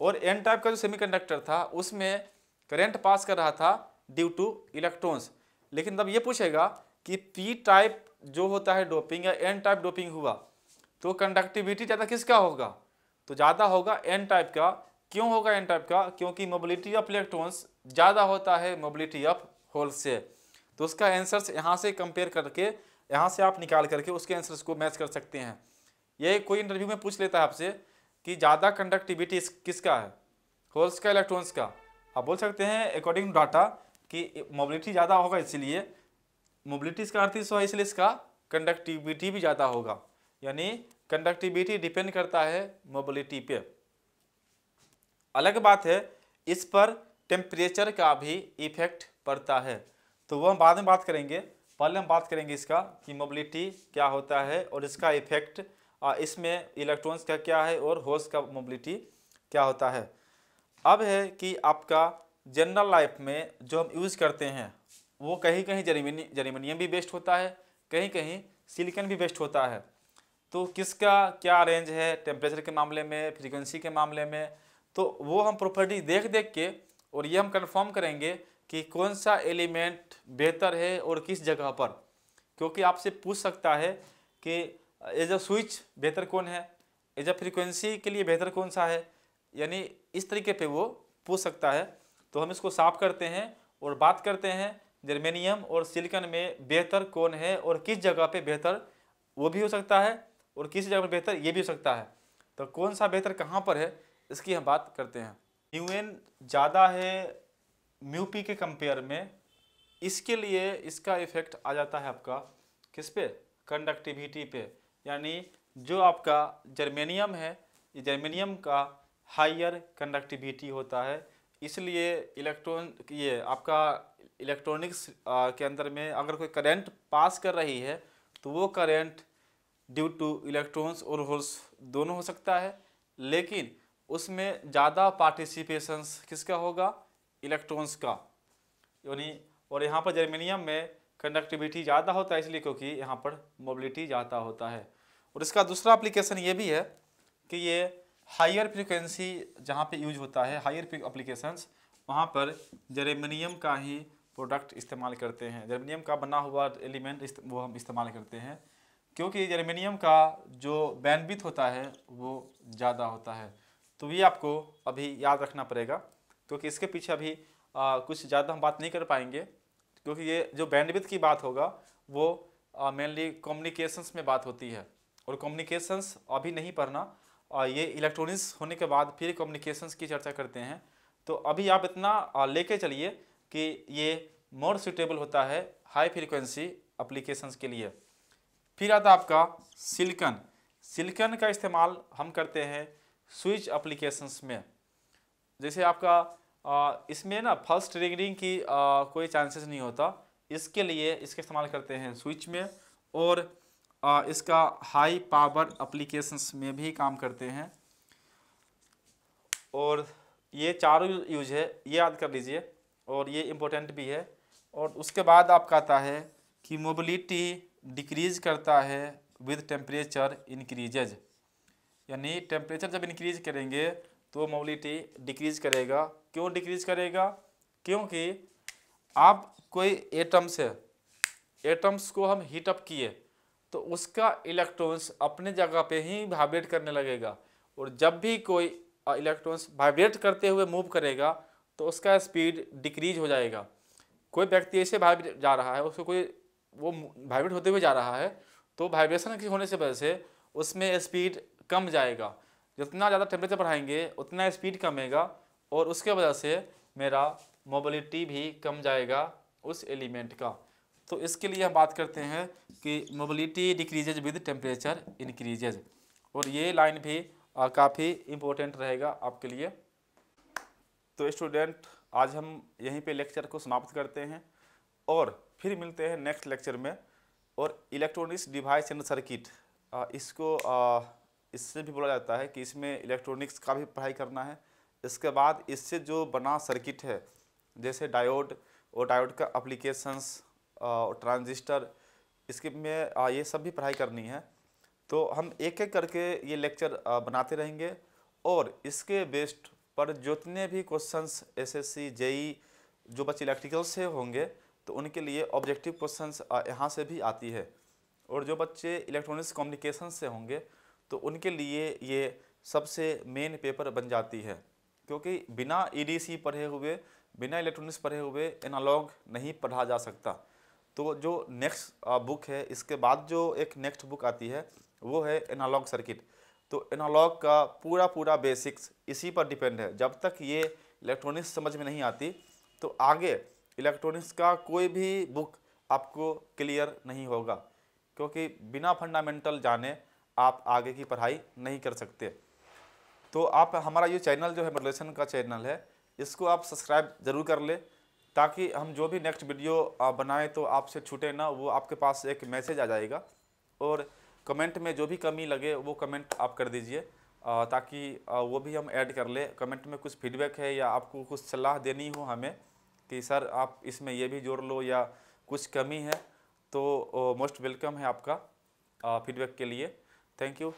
और एन टाइप का जो सेमीकंडक्टर था, उसमें करंट पास कर रहा था ड्यू टू इलेक्ट्रॉन्स लेकिन तब ये पूछेगा कि पी टाइप जो होता है डोपिंग या एन टाइप डोपिंग हुआ तो कंडक्टिविटी ज़्यादा किसका होगा? तो ज़्यादा होगा एन टाइप का क्यों होगा एन टाइप का? क्योंकि मोबिलिटी ऑफ़ इलेक्ट्रॉन्स ज़्यादा होता है मोबिलिटी ऑफ़ होल्स से। तो उसका आंसर्स यहाँ से कंपेयर करके, यहाँ से आप निकाल करके उसके आंसर्स को मैच कर सकते हैं। ये कोई इंटरव्यू में पूछ लेता है आपसे कि ज़्यादा कंडक्टिविटी किसका है? होल्स का इलेक्ट्रॉन्स का? आप बोल सकते हैं अकॉर्डिंग टू डाटा कि मोबिलिटी ज़्यादा होगा इसलिए मोबिलिटी इसका अर्थ है इसलिए इसका कंडक्टिविटी भी ज़्यादा होगा। यानी कंडक्टिविटी डिपेंड करता है मोबिलिटी पे। अलग बात है, इस पर टेम्परेचर का भी इफ़ेक्ट पड़ता है। तो वह हम बाद में बात करेंगे, पहले हम बात करेंगे इसका कि मोबिलिटी क्या होता है और इसका इफ़ेक्ट इसमें इलेक्ट्रॉन्स का क्या है और होल्स का मोबिलिटी क्या होता है। अब है कि आपका जनरल लाइफ में जो हम यूज़ करते हैं, वो कहीं कहीं जर्मनी, जर्मनियम भी बेस्ट होता है कहीं कहीं सिलिकन भी बेस्ट होता है। तो किसका क्या रेंज है टेम्परेचर के मामले में फ्रीक्वेंसी के मामले में तो वो हम प्रॉपर्टी देख देख के और ये हम कंफर्म करेंगे कि कौन सा एलिमेंट बेहतर है और किस जगह पर। क्योंकि आपसे पूछ सकता है कि एज अ स्विच बेहतर कौन है? एज अ फ्रीक्वेंसी के लिए बेहतर कौन सा है? यानी इस तरीके पे वो पूछ सकता है। तो हम इसको साफ़ करते हैं और बात करते हैं जर्मेनियम और सिलिकन में बेहतर कौन है और किस जगह पे बेहतर वो भी हो सकता है और किस जगह पर बेहतर ये भी हो सकता है। तो कौन सा बेहतर कहाँ पर है? इसकी हम बात करते हैं। न्यू एन ज़्यादा है म्यू पी के कंपेयर में। इसके लिए इसका इफ़ेक्ट आ जाता है आपका किस पे? कंडक्टिविटी पे। यानी जो आपका जर्मेनियम है, ये जर्मेनियम का हाइयर कंडक्टिविटी होता है। इसलिए इलेक्ट्रॉन ये आपका इलेक्ट्रॉनिक्स के अंदर में अगर कोई करंट पास कर रही है तो वो करंट ड्यू टू इलेक्ट्रॉन्स और होल्स दोनों हो सकता है। लेकिन उसमें ज़्यादा पार्टिसिपेशंस किसका होगा? इलेक्ट्रॉन्स का। यानी, और यहाँ पर जर्मेनियम में कंडक्टिविटी ज़्यादा होता है इसलिए क्योंकि यहाँ पर मोबिलिटी ज़्यादा होता है। और इसका दूसरा एप्लीकेशन ये भी है कि ये हायर फ्रिक्वेंसी जहाँ पे यूज़ होता है हायर एप्लीकेशंस वहाँ पर जर्मेनियम का ही प्रोडक्ट इस्तेमाल करते हैं। जर्मेनियम का बना हुआ एलिमेंट वो हम इस्तेमाल करते हैं। क्योंकि जर्मेनियम का जो बैंडविथ होता है, वो ज़्यादा होता है। तो ये आपको अभी याद रखना पड़ेगा क्योंकि इसके पीछे अभी आ, कुछ ज़्यादा हम बात नहीं कर पाएँगे क्योंकि ये जो बैंडविथ की बात होगा वो मेनली कम्युनिकेशंस में बात होती है। और कम्युनिकेशंस अभी नहीं पढ़ना आ, ये इलेक्ट्रॉनिक्स होने के बाद फिर कम्युनिकेशंस की चर्चा करते हैं। तो अभी आप इतना लेके चलिए कि ये मोर सुटेबल होता है हाई फ्रिक्वेंसी अप्लीकेशंस के लिए। फिर आता आपका सिलिकन सिलिकन का इस्तेमाल हम करते हैं स्विच अप्लीकेशंस में। जैसे आपका आ, इसमें ना फ़र्स्ट रिंगरिंग की आ, कोई चांसेस नहीं होता। इसके लिए इसका इस्तेमाल करते हैं स्विच में और आ, इसका हाई पावर अप्लीकेशंस में भी काम करते हैं। और ये चारों यूज़ है ये याद कर लीजिए और ये इम्पोर्टेंट भी है। और उसके बाद आपका आता है कि मोबिलिटी डिक्रीज करता है विद टेम्परेचर इंक्रीजेज यानी टेम्परेचर जब इंक्रीज करेंगे तो मोबिलिटी डिक्रीज करेगा। क्यों डिक्रीज करेगा? क्योंकि आप कोई एटम्स है एटम्स को हम हीट अप किए तो उसका इलेक्ट्रॉन्स अपने जगह पे ही वाइब्रेट करने लगेगा। और जब भी कोई इलेक्ट्रॉन्स वाइब्रेट करते हुए मूव करेगा तो उसका स्पीड डिक्रीज हो जाएगा। कोई व्यक्ति ऐसे वाइब्रेट जा रहा है, उसको कोई, वो वाइब्रेट होते हुए जा रहा है तो वाइब्रेशन की होने से वजह से उसमें स्पीड कम जाएगा। जितना ज़्यादा टेम्परेचर बढ़ाएँगे, उतना स्पीड कमेगा और उसके वजह से मेरा मोबिलिटी भी कम जाएगा उस एलिमेंट का। तो इसके लिए हम बात करते हैं कि mobility decreases with temperature increases और ये लाइन भी काफ़ी इम्पोर्टेंट रहेगा आपके लिए। तो स्टूडेंट आज हम यहीं पे लेक्चर को समाप्त करते हैं और फिर मिलते हैं नेक्स्ट लेक्चर में। और इलेक्ट्रॉनिक्स डिवाइस एंड सर्किट इसको इससे भी बोला जाता है कि इसमें इलेक्ट्रॉनिक्स का भी पढ़ाई करना है। इसके बाद इससे जो बना सर्किट है, जैसे डायोड और डायोड का अप्लीकेशंस ट्रांजिस्टर इसके में ये सब भी पढ़ाई करनी है। तो हम एक एक करके ये लेक्चर बनाते रहेंगे और इसके बेस्ड पर जितने भी क्वेश्चंस एसएससी जेई जो बच्चे इलेक्ट्रिकल से होंगे तो उनके लिए ऑब्जेक्टिव क्वेश्चंस यहाँ से भी आती है। और जो बच्चे इलेक्ट्रॉनिक्स कम्युनिकेशन से होंगे तो उनके लिए ये सबसे मेन पेपर बन जाती है। क्योंकि बिना ईडीसी पढ़े हुए, बिना इलेक्ट्रॉनिक्स पढ़े हुए एनालॉग नहीं पढ़ा जा सकता। तो जो नेक्स्ट बुक है, इसके बाद जो एक नेक्स्ट बुक आती है, वो है एनालॉग सर्किट तो एनालॉग का पूरा पूरा बेसिक्स इसी पर डिपेंड है। जब तक ये इलेक्ट्रॉनिक्स समझ में नहीं आती तो आगे इलेक्ट्रॉनिक्स का कोई भी बुक आपको क्लियर नहीं होगा। क्योंकि बिना फंडामेंटल जाने आप आगे की पढ़ाई नहीं कर सकते। तो आप, हमारा ये चैनल जो है मोडलेशन का चैनल है, इसको आप सब्सक्राइब ज़रूर कर ले, ताकि हम जो भी नेक्स्ट वीडियो बनाएँ तो आपसे छूटे ना, वो आपके पास एक मैसेज आ जाएगा। और कमेंट में जो भी कमी लगे, वो कमेंट आप कर दीजिए ताकि वो भी हम ऐड कर ले। कमेंट में कुछ फीडबैक है या आपको कुछ सलाह देनी हो हमें, कि सर आप इसमें ये भी जोड़ लो या कुछ कमी है तो मोस्ट वेलकम है आपका फीडबैक के लिए। Thank you